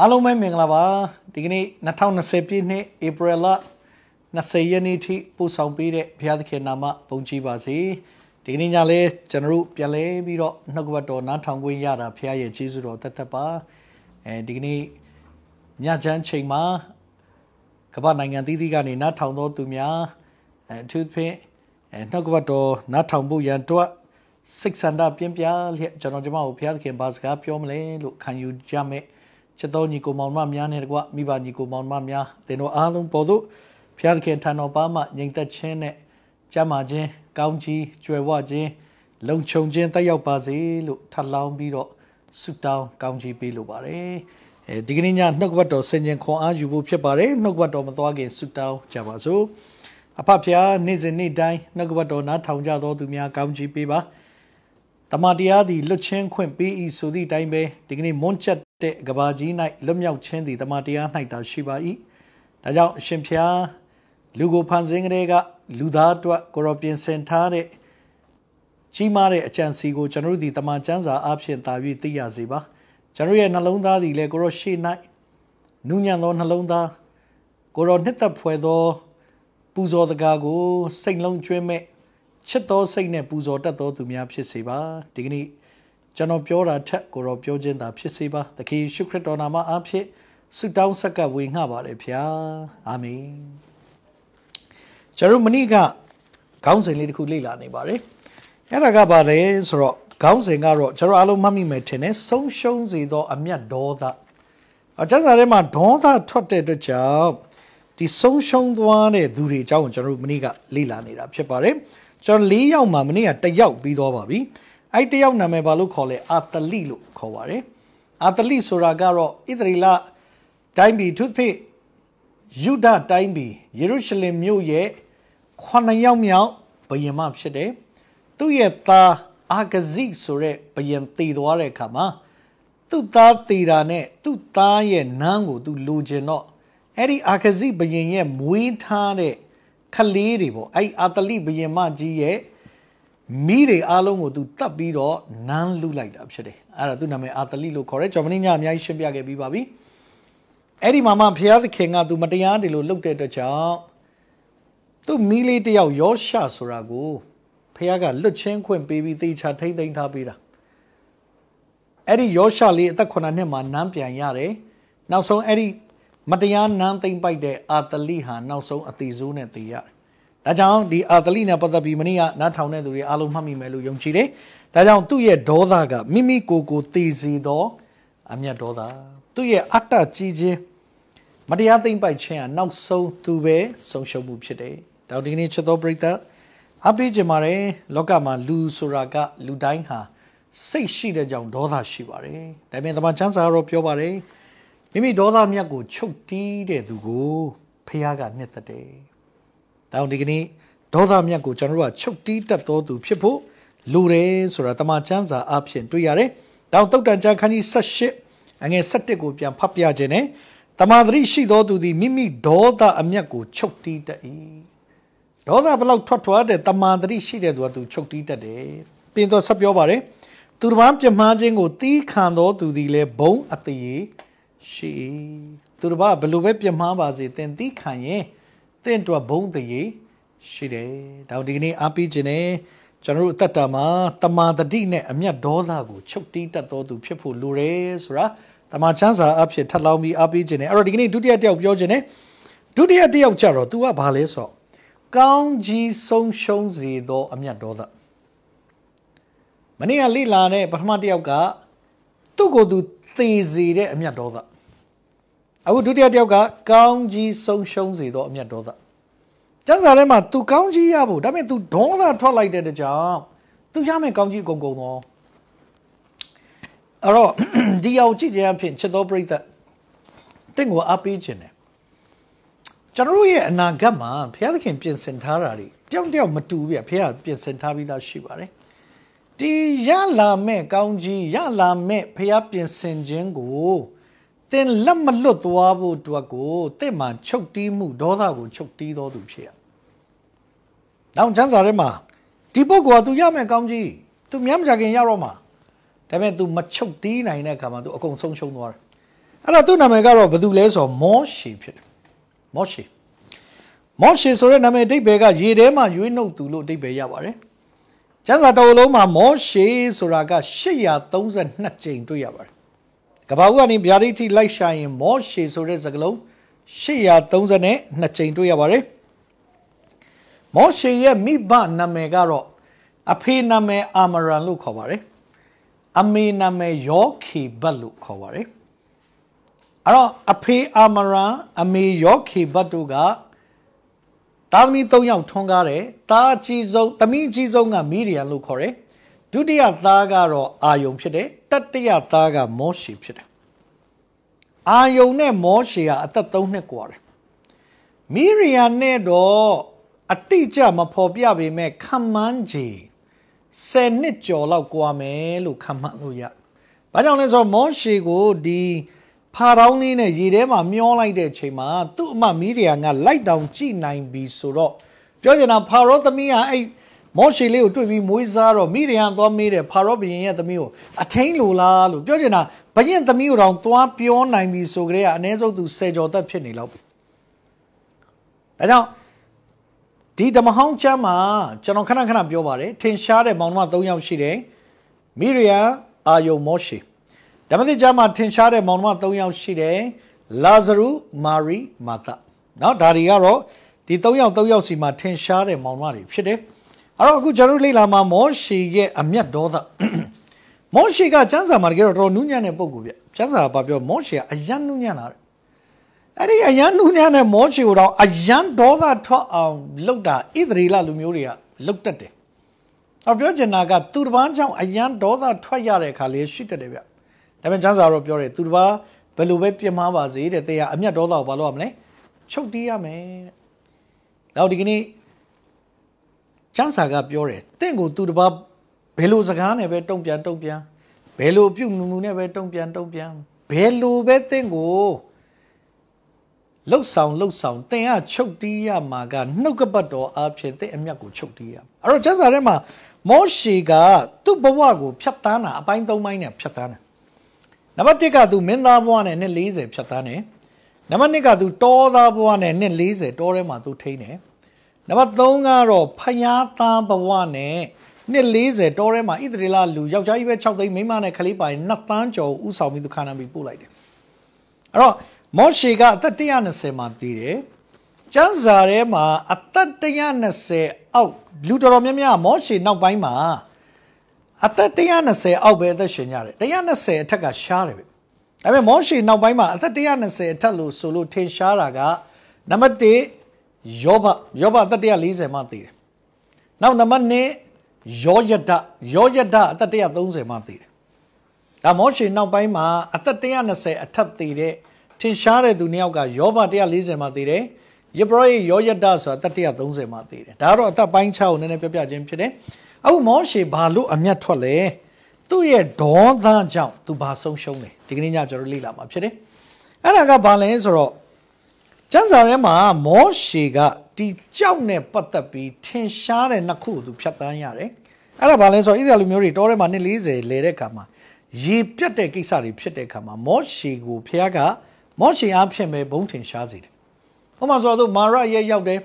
အားလုံးပဲမင်္ဂလာပါဒီကနေ့2020ပြည့်နှစ်ဧပြီလ20ရက်နေ့ထိပို့ဆောင်ပေးတဲ့ဘုရားသခင်နာမပုံကြည်ပါစေဒီကနေ့ညလဲကျွန်တော်တို့ပြန်လဲပြီးတော့နှုတ်ကပတ်တော်နားထောင်ခွင့်ရတာဘုရားရဲ့ကျေးဇူးတော်တသက်ပါအဲဒီကနေ့ညချမ်းချိန်မှာကမ္ဘာနိုင်ငံသီးသီးကနေနားထောင်တော်သူများအဲအထူးဖြင့်အဲနှုတ်ကပတ်တော်နားထောင်ဖို့ရန်အတွက်စိတ်ဆန္ဒပြင်းပြလျက်ကျွန်တော်ကျမကိုဘုရားသခင်ဘာစကားပြောမလဲလို့ခံယူကြမယ် ချစ်တော်ညီကိုမောင်မများနဲ့တကွမိဘညီကိုမောင်မများသင်တို့အားလုံးပေါ်သို့ဘုရားသခင်ထံတော်ပါမှငြိမ်သက်ခြင်းနဲ့ကြမ်းမာခြင်းကောင်းကြီးကြွယ်ဝခြင်းလုံခြုံခြင်းတက်ရောက်ပါစေလို့ထပ်လောင်းပြီးတော့ဆုတောင်းကောင်းကြီးပေးလိုပါတယ်အဲဒီကနေ့ညနှုတ်ကပတ်တော်ဆင်ခြင်ခွန်အားယူဖို့ဖြစ်ပါတယ်နှုတ်ကပတ်တော်မသွားခင်ဆုတောင်းကြပါစို့အဖဖျားနေ့စဉ်နေ့တိုင်းနှုတ်ကပတ်တော်နားထောင်ကြတော်သူများကောင်းကြီးပေးပါ တမန်တရားသည်လွတ်ချင်းခွင့်ပေး၏ဆိုသည့်အတိုင်းပဲဒီကနေ့မွန်းချက်တဲ့ကဘာကြီး၌လွတ်မြောက်ခြင်းသည်တမန်တရား၌သာရှိပါ၏ဒါကြောင့်ရှင်ဖျားလူကိုဖန်ဆင်းကလေးကလူသားအတွက်ကိုရောပြင်ဆင်ထားတဲ့ကြီးမားတဲ့အကြံစီကိုကျွန်တော်တို့ဒီတမန်ကျမ်းစာအဖြစ်သာပြီးသိရစေပါကျွန်တော်ရဲ့နှလုံးသားသည်လည်းကိုရောရှေ့၌နူးညံ့သောနှလုံးသားကိုရောနှစ်သက်ဖွယ်သော ပူဇော်တကားကိုစိတ်လုံးကျွင်းမဲ့ ချစ်သောစိတ်နဲ့ပူဇော်တတ်သောသူများဖြစ်စေပါဒီကနေ့ကျွန်တော်ပြောတာထက်ကိုတော့ပြောခြင်းသာဖြစ်စေပါသခင်ယေရှုခရစ်တော်နာမအားဖြင့်ဆုတောင်းဆက်ကပ်ဝေငှပါတယ်ဖျားအာမင်ကျွန်တော်မနေ့ကခေါင်းစဉ်လေးတစ်ခုလေ့လာနေပါတယ်အဲ့ဒါကဘာလဲဆိုတော့ခေါင်းစဉ်ကတော့ကျွန်တော်အားလုံးမှတ်မိမယ်ထင်တယ်ဆုံးရှုံးစေသောအမျက်ဒေါသအကျဉ်းစာထဲမှာဒေါသထွက်တဲ့အတွက်ကြောင့်ဒီဆုံးရှုံးသွားတဲ့သူတွေအကြောင်းကိုကျွန်တော်မနေ့ကလေ့လာနေတာဖြစ်ပါတယ် ကျွန်တော်၄ယောက်မှာမနေ့ကတယောက်ပြီးသွားပါပြီအဲ့တယောက်နာမည်ဘာလို့ခေါ်လဲအာတလိလို့ခေါ်ပါတယ်အာတလိဆိုတာကတော့ဣသရေလတိုင်းပြည်သူဖိယူဒတိုင်းပြည်ယေရုရှလင်မြို့ရဲ့ခုနှစ်ယောက်မြောက်ဘုရင်မဖြစ်တယ်သူ့ရဲ့သားအာဂဇိဆိုတဲ့ဘုရင်တည်သွားတဲ့အခါမှာသူ့သားတည်တာနဲ့သူ့သားရဲ့နန်းကိုသူလိုချင်တော့အဲ့ဒီအာဂဇိဘုရင်ရဲ့မွေးထားတဲ့ ခလေးတွေပေါ့အဲ့အာတလိဘုရင်မကြီးရဲ့မိတွေအားလုံးကိုသူတတ်ပြီးတော့နန်းလူလိုက်တာဖြစ်တယ်အဲ့ဒါသူနာမည်အာတလိလို့ခေါ်တယ်ဂျော်မနီညအများကြီးရှင်းပြခဲ့ပြီးပါပြီအဲ့ဒီမှာမှဘုရားသခင်ကသူမတရားတယ်လို့လုပ်တဲ့အတွက်ကြောင့်သူမိလေးတယောက်ယောရှဆိုတာကိုဘုရားကလွတ်ချင်းခွင့်ပေးပြီးသေချာထိမ့်သိမ်းထားပေးတာအဲ့ဒီယောရှလေးအသက်9နှစ်မှာနန်းပြန်ရတယ်နောက်ဆုံးအဲ့ဒီ မတရားနန်းသိမ့်ပိုက်တဲ့အာတလိဟာနောက်ဆုံးအသေးစိုးနဲ့သေရတယ်။ဒါကြောင့်ဒီအာတလိနဲ့ပတ်သက်ပြီးမနေ့ကနားထောင်တဲ့သူတွေအားလုံးမှတ်မိမယ်လို့ယုံကြည်တယ်။ဒါကြောင့်သူ့ရဲ့ဒေါသကမိမိကိုယ်ကိုသေစေသောအမျက်ဒေါသသူ့ရဲ့အတ္တကြီးခြင်းမတရားသိမ့်ပိုက်ခြင်းဟာနောက်ဆုံးသူပဲဆုံးရှုံးမှုဖြစ်တယ်။ဒါဒီကနေ့ချစ်တော်ပရိသတ်အပိကြပါတယ်လောကမှာလူဆိုတာကလူတိုင်းဟာစိတ်ရှိတဲ့ကြောင့်ဒေါသရှိပါတယ်။ဒါပေမဲ့တမန်ကျမ်းစာတော့ပြောပါတယ်။ မိမိဒေါသမြတ်ကိုချုပ်တီးတဲ့သူကိုဖះကနှစ်သက်တယ်။ဒါကြောင့်ဒီကနေ့ဒေါသမြတ်ကိုကျွန်တော်တို့ကချုပ်တီးတတ်သောသူဖြစ်ဖို့လိုတယ်ဆိုတာတမန်ကျမ်းစာအဖြစ်တွေ့ရတယ်။ဒါကြောင့်တုတ်တန်ကျမ်းခန်းကြီး78အငယ်7ကိုပြန်ဖတ်ပြခြင်းနဲ့တမာသတိရှိသောသူသည်မိမိဒေါသအမျက်ကိုချုပ်တီးတတ်၏။ဒေါသဘလောက်ထွက်ထွက်တဲ့တမာသတိရှိတဲ့သူကသူချုပ်တီးတတ်တယ်။ပြင်တော့ဆက်ပြောပါရယ်။သူတစ်ပန်းပြမှားခြင်းကိုတီးခံသောသူသည်လည်းဘုံအသေးရှိ သူတစ်ပါးဘလို့ပဲပြမှားပါစေသင်သိခံရင်သင်တို့ဘုံတရေရှိတယ်ဒါဒီကနေ့အားပေးခြင်းနဲ့ကျွန်တော်တို့အသက်တာမှာတမာတတိနဲ့အမျက်ဒေါသကိုချုပ်တီးတတ်တော်သူဖြစ်ဖို့လိုတယ်ဆိုတာတမာချမ်းစာအဖြစ်ထပ်လောင်းပြီးအားပေးခြင်းနဲ့အဲ့တော့ဒီကနေ့ဒုတိယတစ်ယောက်ပြောခြင်းနဲ့ဒုတိယတစ်ယောက်ကြတော့ तू ကဘာလဲဆိုတော့ကောင်းကြီးဆုံးရှုံးစေသောအမျက်ဒေါသမနေ့ကလိလာတဲ့ပထမတစ်ယောက်ကသူ့ကိုယ်သူသေစေတဲ့အမျက်ဒေါသ အခုဒုတိယတယောက်ကကောင်းကြီးဆုံးရှုံးစေသောအမျက်ဒေါသကျမ်းစာထဲမှာ तू ကောင်းကြီးရဖို့ဒါပေမဲ့ तू ဒေါသထွက်လိုက်တဲ့ကြောင့် तू ရမယ်ကောင်းကြီးအကုန်ကုန်သောအဲ့တော့ဒီရောက်ကြည့်ခြင်းအဖြစ်ချစ်တော်ပရိသတ်တင့်ကိုအပေးခြင်းတယ်ကျွန်တော်ရဲ့အနာဂတ်မှာဘုရားသခင်ပြင်ဆင်ထားတာတွေတယောက်တယောက်မတူပြဘုရားပြင်ဆင်ထားပြီးသားရှိပါတယ်ဒီရလာမဲ့ကောင်းကြီးရလာမဲ့ဘုရားပြင်ဆင်ခြင်းကို သင်လက်မလွတ်သွားဖို့အတွက်ကိုတင့်မှာချုပ်တီးမှုဒေါသကိုချုပ်တီးတော်သူဖြစ်ရ။နောက်ချမ်းစာထဲမှာဒီပုဂ္ဂိုလ်က तू ရမယ်ကောင်းကြီး तू မြတ်မကြခင်ရတော့မှာဒါပေမဲ့ तू မချုပ်တီးနိုင်တဲ့အခါမှာ तू အကုန်ဆုံးရှုံးသွားတယ်။ အဲ့တော့သူ့နာမည်ကတော့ဘယ်သူလဲဆိုတော့မောရှေဖြစ်တယ်မောရှေမောရှေဆိုတဲ့နာမည်အဓိပ္ပာယ်ကရေထဲမှာရွေးနှုတ်သူလို့အဓိပ္ပာယ်ရပါတယ်ကျမ်းစာတော်လုံးမှာမောရှေဆိုတာက832ကြိမ်တွေ့ရပါတယ် ကဘာဦးကနေဗျာဒိတ်ထိလိုက်ရှာရင် မောရှေဆိုတဲ့စကားလုံး832ကြိမ်တွေ့ရပါတယ်မောရှေရဲ့မိဘနာမည်ကတော့အဖေနာမည်အာမရန်လို့ခေါ်ပါတယ်အမေနာမည်ယောခေဘတ်လို့ခေါ်ပါတယ်အဲ့တော့အဖေအာမရန်အမေယောခေဘတ်တို့ကသားသမီး၃ယောက်ထွန်းကားတယ်သားအကြီးဆုံးသမီးအကြီးဆုံးကမီဒီယန်လို့ခေါ်တယ်ဒုတိယသားကတော့အာယုံဖြစ်တယ် တတိယသားကမောရှေဖြစ်တယ်အာယုံနဲ့မောရှေကအသက်၃နှစ်กว่าတယ်မီရီယန်နဲ့တော့အတိအကျမဖော်ပြပေမဲ့ခံမှန်းခြေ10နှစ်ကျော်လောက်กว่าမယ်လို့ခံမှန်းလို့ရ။ဘာကြောင့်လဲဆိုတော့မောရှေကိုဒီဖာရောင်းလေးနဲ့ရေထဲမှာမျောလိုက်တဲ့အချိန်မှာသူ့အမမီဒီယာကလိုက်တောင်ကြည့်နိုင်ပြီဆိုတော့ပြောချင်တာဖာရောသမီးကအဲ့ မောရှေလေးကိုတွေ့ပြီးမွေးစားတော့မိရန်သွားမေးတယ်ဖာရောဘုရင်ရဲ့သမီးကိုအထင်းလိုလားလို့ပြောချင်တာဘုရင်သမီးကိုတောင်သွားပြောနိုင်ပြီဆိုကြတဲ့အ ਨੇ ဆုံးသူ10ကျော်သက်ဖြစ်နေလောက်ပြီဒါကြောင့်ဒီဓမ္မဟောင်းကျမ်းမှာကျွန်တော်ခဏခဏပြောပါတယ်ထင်ရှားတဲ့မောင်နှမ၃ယောက်ရှိတယ်မိရိယအာယုံမောရှေဓမ္မသစ်ကျမ်းမှာထင်ရှားတဲ့မောင်နှမ၃ယောက်ရှိတယ်လာဇရုမာရီမာသเนาะဒါတွေကတော့ဒီ၃ယောက်၃ယောက်စီမှာထင်ရှားတဲ့မောင်နှမတွေဖြစ်တယ် အဲ့တော့အခုကျွန်တော်လေ့လာမှာမောရှေရဲ့အမျက်ဒေါသမောရှေကကျမ်းစာမှာတကယ်တော့တော်နူးညံ့တဲ့ပုံကူဗျကျမ်းစာကပြောမောရှေကအယံနူးညံ့တာအဲ့ဒီအယံနူးညံ့တဲ့မောရှေကိုတော့အယံဒေါသထွက်အောင်လုပ်တာဣသရေလလူမျိုးတွေကလုပ်တတ်တယ်အပြောချင်တာကသူတစ်ပန်းကြောင့်အယံဒေါသထွက်ရတဲ့အခါလေးရှိတတ်တယ်ဗျဒါပေမဲ့ကျမ်းစာတော့ပြောတယ်သူတစ်ပန်းဘယ်လိုပဲပြင်းမာပါစေတဲ့တရားအမျက်ဒေါသကိုဘာလို့ရမလဲချုပ်တီးရမယ်တဲ့နောက်ဒီကနေ့ ကျမ်းစာကပြောတယ်တင့်ကိုသူတစ်ပန်းဘယ်လိုစကားနဲ့ပဲတုံ့ပြန်တုံ့ပြန်ဘယ်လိုပြုတ်မှုမှုနဲ့ပဲတုံ့ပြန်တုံ့ပြန်ဘယ်လိုပဲတင့်ကိုလှုပ်ဆောင်လှုပ်ဆောင်တင်ကချုပ်တီးရမှာကနှုတ်ကပတ်တော်အဖြစ်တဲ့အမျက်ကိုချုပ်တီးရအဲ့တော့ကျမ်းစာထဲမှာမောရှေကသူ့ဘဝကိုဖြတ်တန်းတာအပိုင်း၃ပိုင်းနဲ့ဖြတ်တန်းတယ်နံပါတ်၁ကသူမင်းသားဘဝနဲ့နှစ်40ဖြတ်တန်းတယ်နံပါတ်2ကသူတောသားဘဝနဲ့နှစ်40တောထဲမှာသူထိန်းတယ် နံပါတ်3ကတော့ဖယားသားဘဝနဲ့နှစ်40တောထဲမှာဣသရေလလူယောက်ျားကြီးပဲ6သိန်းမိန်းမနဲ့ကလေးပိုင်2တန်းကျော်ဥဆောင်ပြီးသူခါနာပြီးပို့လိုက်တယ်အဲ့တော့မောရှေကအသက်120မှာတည်တယ်ကျမ်းစာထဲမှာအသက်120အောက်လူတော်တော်များများမောရှေနောက်ပိုင်းမှာအသက်120အောက်ပဲအသက်ရှင်ကြတယ်120အထက်ကရှားတယ်ပဲဒါပေမဲ့မောရှေနောက်ပိုင်းမှာအသက်120အထက်လို့ဆိုလို့ထင်ရှားတာကနံပါတ်1 ယောဘယောဘအသက်140မှတည်တယ်နောက်နံပါတ်2ယောယဒယောယဒအသက်130မှတည်တယ်ဒါမောရှေနောက်ပိုင်းမှာအသက်120အထက်တည်တဲ့ထင်ရှားတဲ့သူနှစ်ယောက်ကယောဘ140မှာသိတယ်ယေဘရယယောယဒဆိုတာတ130မှာသိတယ်ဒါကတော့အသက်ပိုင်း6ကိုနည်းနည်းပြောပြခြင်းဖြစ်တယ်အခုမောရှေဘာလို့အမျက်ထွက်လဲသူ့ရဲ့ဒေါသကြောင့်သူဘာဆုံးရှုံးလဲဒီကနေ့ညကျွန်တော်လေ့လာမှာဖြစ်တယ်အဲ့ဒါကဘာလဲဆိုတော့ ကျမ်းစာထဲမှာမောရှေကဒီကြောက်နဲ့ပတ်သက်ပြီးထင်ရှားတဲ့နှစ်ခုကိုသူဖြတ်တန်းရတယ်အဲ့ဒါဘာလဲဆိုတော့ဣသရေလလူမျိုးတွေတောထဲမှာနှစ်40လဲတဲ့အခါမှာရေပြတ်တဲ့ကိစ္စတွေဖြစ်တဲ့အခါမှာမောရှေကိုဖခင်ကမောရှေအားဖြင့်ပဲဘုံထင်ရှားစေတယ်။ဟိုမှာဆိုတော့မာရရဲ့ရောက်တယ်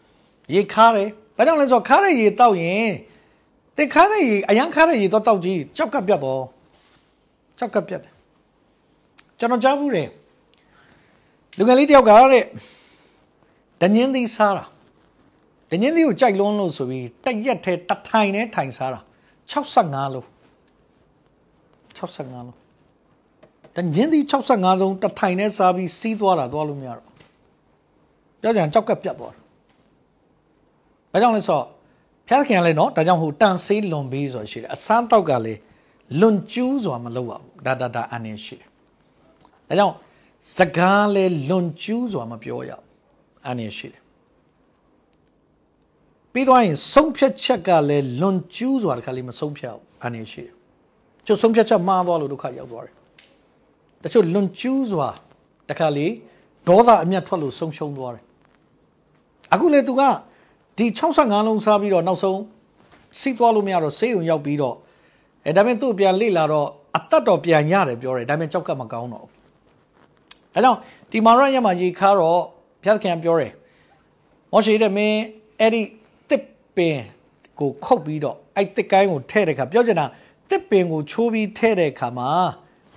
။ရေခါတယ်။ဘာကြောင့်လဲဆိုတော့ခါတဲ့ရေတောက်ရင်တင်ခါတဲ့ရေအရန်ခါတဲ့ရေတော့တောက်ကြည့်ကြောက်ကပြတ်တော့ကြောက်ကပြတ်တယ်။ကျွန်တော်ကြားဘူးတယ်။ လူငယ်လေးတယောက်ကတဲ့ဒညင်းသီးစားတာဒညင်းသီးကိုကြိုက်လွန်းလို့ဆိုပြီးတရက်ထဲတထိုင်နဲ့ထိုင်စားတာ65လို့65လို့တညင်းသီး65လုံးတထိုင်နဲ့စားပြီးစီးသွားတာသွားလို့မရတော့ပြောကြံကြောက်ကပ်ပြတ်သွားတယ်ဘာကြောင့်လဲဆိုတော့ဖျားခင်ကလည်းနော်ဒါကြောင့်ဟိုတန်ဆေးလွန်ပြီးဆိုရှိတယ်အစမ်းတောက်ကလည်းလွန်ကျူးစွာမလုပ်ရဘူးဒါဒါဒါအန်နေရှိတယ်ဒါကြောင့် စကားလည်းလွန်ကျူးစွာမပြောရဘူးအန်နေရှိတယ်ပြီးတော့ရင်ဆုံးဖြတ်ချက်ကလည်းလွန်ကျူးစွာတခါလေးမဆုံးဖြတ်ဘူးအန်နေရှိတယ်ကျုပ်ဆုံးဖြတ်ချက်မှားသွားလို့ဒုက္ခရောက်သွားတယ်တချို့လွန်ကျူးစွာတခါလေဒေါသအမျက်ထွက်လို့ဆုံးရှုံးသွားတယ်အခုလေသူကဒီ65လုံးစားပြီးတော့နောက်ဆုံးစီးသွားလို့မရတော့ဆေးရုံရောက်ပြီးတော့အဲဒါပေမဲ့သူ့ပြန်လေ့လာတော့အသက်တော်ပြန်ရတယ်ပြောတယ်ဒါပေမဲ့ကြောက်ကမကောင်းတော့ ဒါကြောင့်ဒီမာရရမှာရေခါတော့ဘုရားခင်ပြောတယ်မောရှိတဲ့မင်းအဲ့ဒီတစ်ပင်ကိုခုတ်ပြီးတော့အဲ့တစ်ကိုင်းကိုထဲ့တဲ့ခါပြောချင်တာတစ်ပင်ကိုချိုးပြီးထဲ့တဲ့ခါမှာ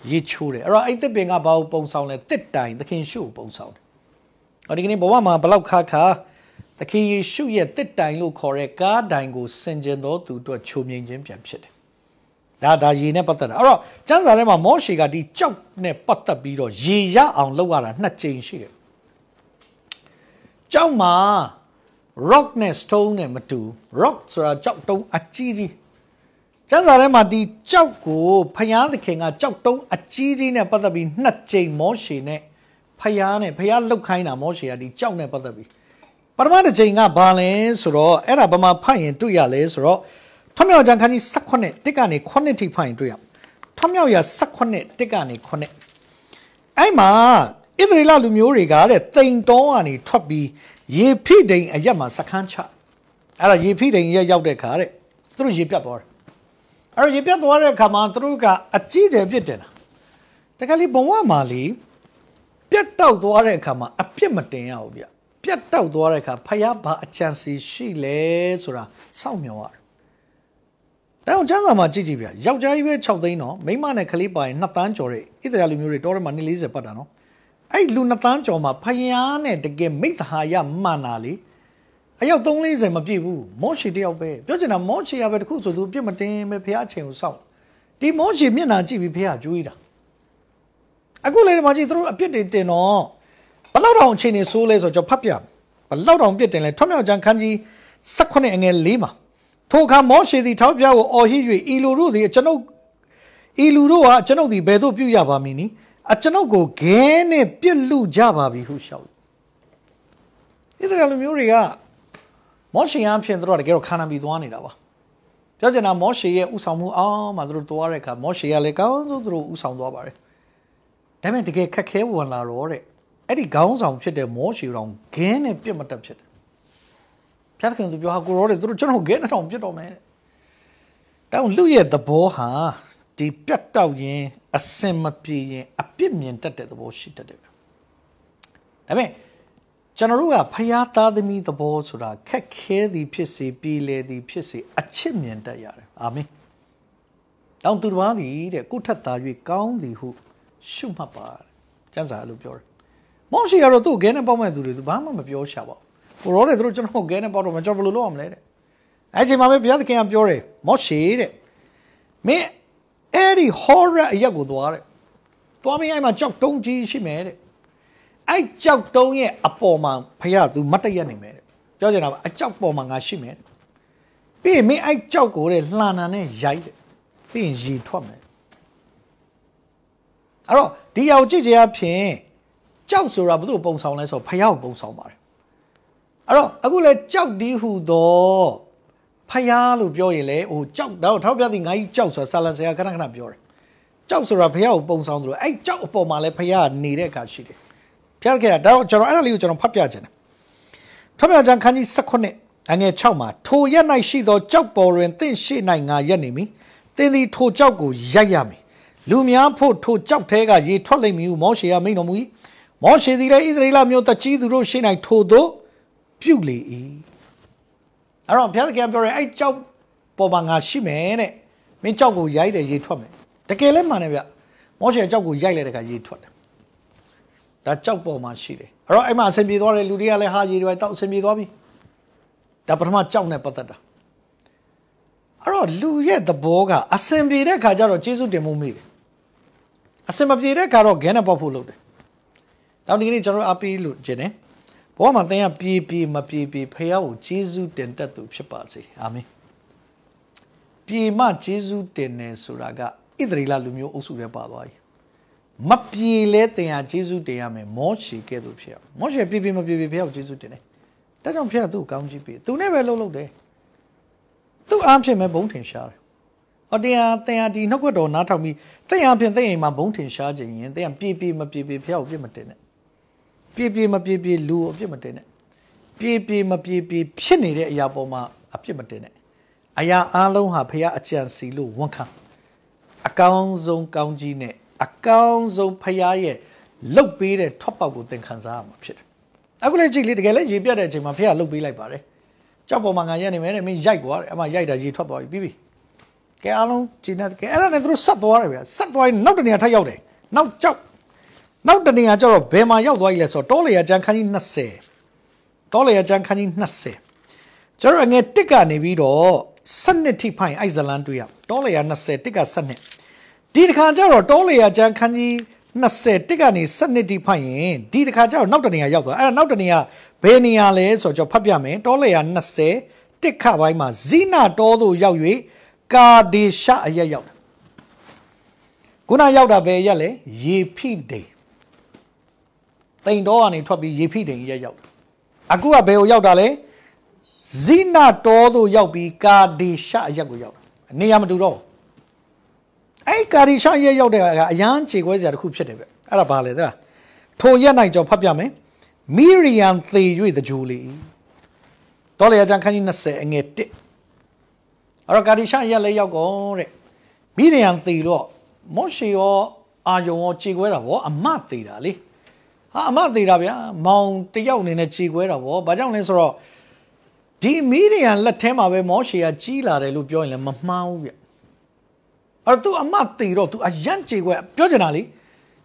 ရေချိုးတယ်အဲ့တော့အဲ့တစ်ပင်ကဘာကိုပုံဆောင်လဲတစ်တိုင်သခင်ရှုကိုပုံဆောင်တယ်ဟောဒီကနေ့ဘဝမှာဘလောက်ခါခါသခင်ယေရှုရဲ့တစ်တိုင်လို့ခေါ်တဲ့ကားတိုင်ကိုဆင်ကျင်တော်သူတို့ချိုမြင်ခြင်းပြန်ဖြစ်တယ် ဒါဒါရေနဲ့ပတ်သက်တာအဲ့တော့ကျမ်းစာထဲမှာမောရှေကဒီကြောက်နဲ့ပတ်သက်ပြီးတော့ရေရအောင်လုပ်ရတာနှစ်ကြိမ်ရှိတယ်ကြောက်မှာ rock နဲ့ stone နဲ့မတူ rock ဆိုတာကြောက်တုံးအကြီးကြီးကျမ်းစာထဲမှာဒီကြောက်ကိုဖျားသခင်ကကြောက်တုံးအကြီးကြီးနဲ့ပတ်သက်ပြီးနှစ်ကြိမ်မောရှေနဲ့ဖျားနဲ့ဖျားလှုပ်ခိုင်းတာမောရှေကဒီကြောက်နဲ့ပတ်သက်ပြီးပထမတစ်ကြိမ်ကဘာလဲဆိုတော့အဲ့ဒါဘာမှဖတ်ရင်တွေ့ရလဲဆိုတော့ ထွမြောက်ကျမ်းခန်းကြီး18တစ်ကနေ9ထိဖတ်ရင်တွေ့ရထွမြောက်ရ18တစ်ကနေ9အဲ့မှာဣသရေလလူမျိုးတွေကတဲ့တိမ်တောကနေထွက်ပြီးရေဖိဒိန်အရက်မှာစခန်းချအဲ့ဒါရေဖိဒိန်ရက်ရောက်တဲ့ခါတဲ့သူတို့ရေပြတ်သွားတယ်အဲ့တော့ရေပြတ်သွားတဲ့အခါမှာသူတို့ကအကြီးကျယ်ပြစ်တင်တာတခါလေးဘဝမှာလေပြတ်တောက်သွားတဲ့အခါမှာအပြစ်မတင်ရဘူးဗျပြတ်တောက်သွားတဲ့အခါဖယားဘာအချမ်းစီရှိလဲဆိုတာစောင့်မျှော်ရတယ်။ တောင်ကျမ်းစာမှာကြည့်ကြည့်ဗျယောက်ျားကြီးပဲ6သိန်းတော့မိန်းမနဲ့ကလေးပါရင်2တန်းကျော်တဲ့ဣသရေလလူမျိုးတွေတောထဲမှာ240ပတ်တာနော်။အဲ့လူ2တန်းကျော်မှာဖယားနဲ့တကယ်မိသဟာယမှန်တာလေအယောက်340မပြည့်ဘူးမောရှေတယောက်ပဲပြောချင်တာမောရှေရပဲတခုဆိုသူအပြစ်မတင်ပဲဖယားအချိန်ကိုစောင့်ဒီမောရှေမျက်နှာကြည့်ပြီးဖယားကြွေးတာအခုလေဒီမှာကြည့်သူတို့အပြစ်တွေတင်တော့ဘလောက်တောင်အချိန်နေဆိုးလဲဆိုတော့ကျွန်တော်ဖတ်ပြဘလောက်တောင်ပြစ်တင်လဲထွတ်မြောက်ကျမ်းခန်းကြီး18အငယ်၄မှာ ထိုအခါမောရှေသည်ထောက်ပြကိုအော်ဟစ်၍ဤလူတို့သည်ကျွန်ုပ်ဤလူတို့ဟာကျွန်ုပ်သည်ဘယ်သို့ပြုရပါမည်နည်းအကျွန်ုပ်ကိုဂဲနဲ့ပြစ်လူကြပါပြီဟုရှောက်ဣသရေလလူမျိုးတွေကမောရှေအဖြစ်တို့ကတကယ်တော့ခါနာပြီးသွားနေတာပါပြောချင်တာမောရှေရဲ့ဥဆောင်မှုအောင်မှတို့သွားတဲ့အခါမောရှေကလည်းကောင်းဆုံးတို့ဥဆောင်သွားပါတယ်ဒါပေမဲ့တကယ်ခက်ခဲဝင်လာတော့တဲ့အဲ့ဒီခေါင်းဆောင်ဖြစ်တဲ့မောရှေတော်ဂင်းနဲ့ပြစ်မတက်ဖြစ်တယ် ဖျက်ခင်သူပြောဟာကိုရောတဲ့သူတို့ကျွန်တော်ဂင်းနဲ့တော့ပြစ်တော်မယ်တဲ့တောင်လူရဲ့သဘောဟာဒီပြတ်တောက်ရင်အစင်မပြေရင်အပြစ်မြင်တတ်တဲ့သဘောရှိတတ်တယ်ဒါပေမဲ့ကျွန်တော်တို့ကဖျားသားသမီးသဘောဆိုတာခက်ခဲသည်ဖြစ်စေပြည်လေသည်ဖြစ်စေအချစ်မြင်တတ်ရတယ်အာမင်တောင်သူတော်သည်တဲ့ကိုထက်သား၍ကောင်းသည်ဟုရှုမှတ်ပါကျမ်းစာလို့ပြောတယ်မောရှိကတော့သူ့ဂဲနဲ့ပေါက်မဲ့သူတွေသူဘာမှမပြောရှာပါဘူး ကိုရောတဲ့သူတို့ကျွန်တော်ဂဲနဲ့ပေါက်တော့မကျွန်တော်ဘယ်လိုလုပ်အောင်လဲတဲ့အဲ့ချိန်မှာပဲဘုရားသခင်ကပြောတယ်မောရှိတဲ့မင်းအဲ့ဒီဟောရအရက်ကိုသွားတဲ့သွားမင်းအဲ့မှာကြောက်တုံးကြီးရှိမယ်တဲ့အဲ့ကြောက်တုံးရဲ့အပေါ်မှာဖခင်သူမတ်တရက်နေမယ်တဲ့ပြောချင်တာကအကြောက်ပေါ်မှာငါရှိမယ်ပြီးရင်မင်းအဲ့ကြောက်ကိုတဲ့လှန်နာနဲ့ရိုက်တဲ့ပြီးရင်ရေထွက်မယ်အဲ့တော့ဒီအောင်ကြည့်ကြရဖြင့်ကြောက်ဆိုတာဘု து ပုံဆောင်လဲဆိုဖယားကိုပုံဆောင်ပါတယ် အဲ့တော့အခုလဲကြောက်ဒီဟုသောဖယားလို့ပြောရင်လေဟိုကြောက်တော့ထောက်ပြသည်ငါကြီးကြောက်ဆိုတာဆာလန်ဆရာခဏခဏပြောတယ်ကြောက်ဆိုတာဖယားကိုပုံဆောင်တယ်လို့အဲ့ကြောက်အပေါ်မှာလဲဖယားနေတဲ့အခါရှိတယ်ဖယားကတော့ကျွန်တော်အဲ့ဒါလေးကိုကျွန်တော်ဖတ်ပြခြင်းတယ်ထောက်ပြချန်ခန်းကြီး16အငယ်6မှာထိုရက်၌ရှိသောကြောက်ပေါ်တွင်တင့်ရှိ၌ငါရက်နေမည်တင်းသည်ထိုကြောက်ကိုရိုက်ရမည်လူများဖို့ထိုကြောက်သေးကရေထွက်လိမ့်မည်ဟုမောရှေကမိန့်တော်မူ၏မောရှေသည်လည်းဣသရေလမျိုးတကြီးသူတို့ရှေ့၌ထိုသို့ ပြုလေ၏အဲ့တော့ဘုရားသခင်ပြောရဲအဲ့ကြောက်ပေါ်မှာငါရှိမယ်တဲ့မင်းကြောက်ကိုရိုက်တယ်ရေထွက်မယ်တကယ်လည်းမှန်တယ်ဗျမောရှေကြောက်ကိုရိုက်လိုက်တဲ့ခါရေထွက်တယ်ဒါကြောက်ပေါ်မှာရှိတယ်အဲ့တော့အဲ့မှာအဆင်ပြေသွားတယ်လူတွေကလည်းဟာရေတွေတောက်အဆင်ပြေသွားပြီဒါပထမကြောက်နဲ့ပတ်သက်တာအဲ့တော့လူရဲ့သဘောကအဆင်ပြေတဲ့ခါကျတော့ကျေးဇူးတင်မှုမိတယ်အဆင်မပြေတဲ့ခါတော့ဂဲနဲ့ပေါက်ဖို့လုပ်တယ်နောက်ဒီကနေ့ကျွန်တော်အပီးလို့ကျင်တယ် ဘောမှာသင်ကပြေးပြေးမပြေးပြေးဖះကိုဂျေဇုတင်တတ်သူဖြစ်ပါစေအာမင်ပြေမဂျေဇုတင်နေဆိုတာကဣသရေလလူမျိုးအုပ်စုတွေပါသွားပြီမပြေလဲတင်ဟာဂျေဇုတင်ရမယ်မောရှေကဲ့သို့ဖြစ်အောင်မောရှေပြေးပြေးမပြေးပြေးဖះကိုဂျေဇုတင်တယ်ဒါကြောင့်ဖះသူ့ကောင်းကြီးပေးသူနဲ့ပဲလှုပ်လှုပ်တယ်သူ့အားဖြင့်ပဲဘုံထင်ရှားတယ်ဟောတရားတရားဒီနှုတ်ခွက်တော်နားထောင်ပြီးတဲ့အားဖြင့်တဲ့အိမ်မှာဘုံထင်ရှားခြင်းရင်တဲ့ပြေးပြေးမပြေးပြေးဖះကိုပြစ်မတင်နဲ့ ပြေးပြေးမပြေးပြေးလူအပြစ်မတင်နဲ့ပြေးပြေးမပြေးပြေးဖြစ်နေတဲ့အရာပေါ်မှာအပြစ်မတင်နဲ့အရာအလုံးဟာဖះအကြံစီလို့ဝန်ခံအကောင်းဆုံးကောင်းကြီးနဲ့အကောင်းဆုံးဖះရဲ့လုတ်ပေးတဲ့ထွက်ပေါက်ကိုသင်ခံစားရမှာဖြစ်တယ်အခုလည်းကြည့်လေတကယ်လည်းရေပြတ်တဲ့အချိန်မှာဖះလုတ်ပေးလိုက်ပါတယ်ကြောက်ပေါ်မှာငါရက်နေမယ်တဲ့မင်းရိုက်သွားတယ်အမှရိုက်တာရေထွက်သွားပြီပြီးပြီကဲအားလုံးဂျင်းနဲ့ကဲအဲ့ဒါနဲ့သူတို့ဆက်သွားတယ်ဗျာဆက်သွားရင်နောက်တနေရာထပ်ရောက်တယ်နောက်ကြောက် နောက်တနေရာကျတော့ဘယ်မှာရောက်သွားပြီလဲဆိုတော့တောလေယာကျန်းခန်းကြီး20တောလေယာကျန်းခန်းကြီး20ကျွန်တော်ငယ်တစ်ကနေပြီးတော့7ထိဖိုင်အိုက်ဇလန်တွေ့ရတောလေယာ20တစ်က7ဒီတစ်ခါကျတော့တောလေယာကျန်းခန်းကြီး20တစ်ကနေ7ထိဖိုင်ရင်ဒီတစ်ခါကျတော့နောက်တနေရာရောက်သွားအဲ့ဒါနောက်တနေရာဘယ်နေရာလဲဆိုတော့ကျွန်တော်ဖတ်ပြမယ်တောလေယာ20တစ်ခါပိုင်းမှာဇိနာတောသို့ရောက်၍ကာဒေရှအရက်ရောက်တယ်ခုနရောက်တာဘယ်ရက်လဲယေဖိဒိန် တိန်တော်ကနေထွက်ပြီးယေဖိဒိန်ရက်ရောက်တယ်အခုကဘယ်ကိုရောက်တာလဲဇိနာတောသို့ရောက်ပြီးကာဒေရှအရက်ကိုရောက်တာနေရာမတူတော့အဲ့ကာဒေရှအရက်ရောက်တဲ့ကအရန်ခြေခွဲစရာတစ်ခုဖြစ်တယ်ဗျအဲ့ဒါဘာလဲတဲ့ထိုရက်နိုင်ကြောဖတ်ပြမယ်မီရီယန်သေ၍တကြိုးလေးတော်လေအကျန်ခန်းကြီး20အငယ်1အဲ့တော့ကာဒီရှာရက်လေးရောက်ကုန်တဲ့မိရယန်သေတော့မောရှေရောအာယုံရောခြေခွဲတာဗောအမသေးတာလေ ဟာအမသေးတာဗျာမောင်တယောက်အနေနဲ့ခြေခွဲတာဗောဘာကြောင့်လဲဆိုတော့ဒီမီဒီယန်လက်ထဲမှာပဲမောရှေကကြီးလာတယ်လို့ပြောရင်လည်းမမှားဘူးဗျအဲ့တော့ तू အမသေးတော့ तू အရန်ခြေခွဲပြောချင်တာလေ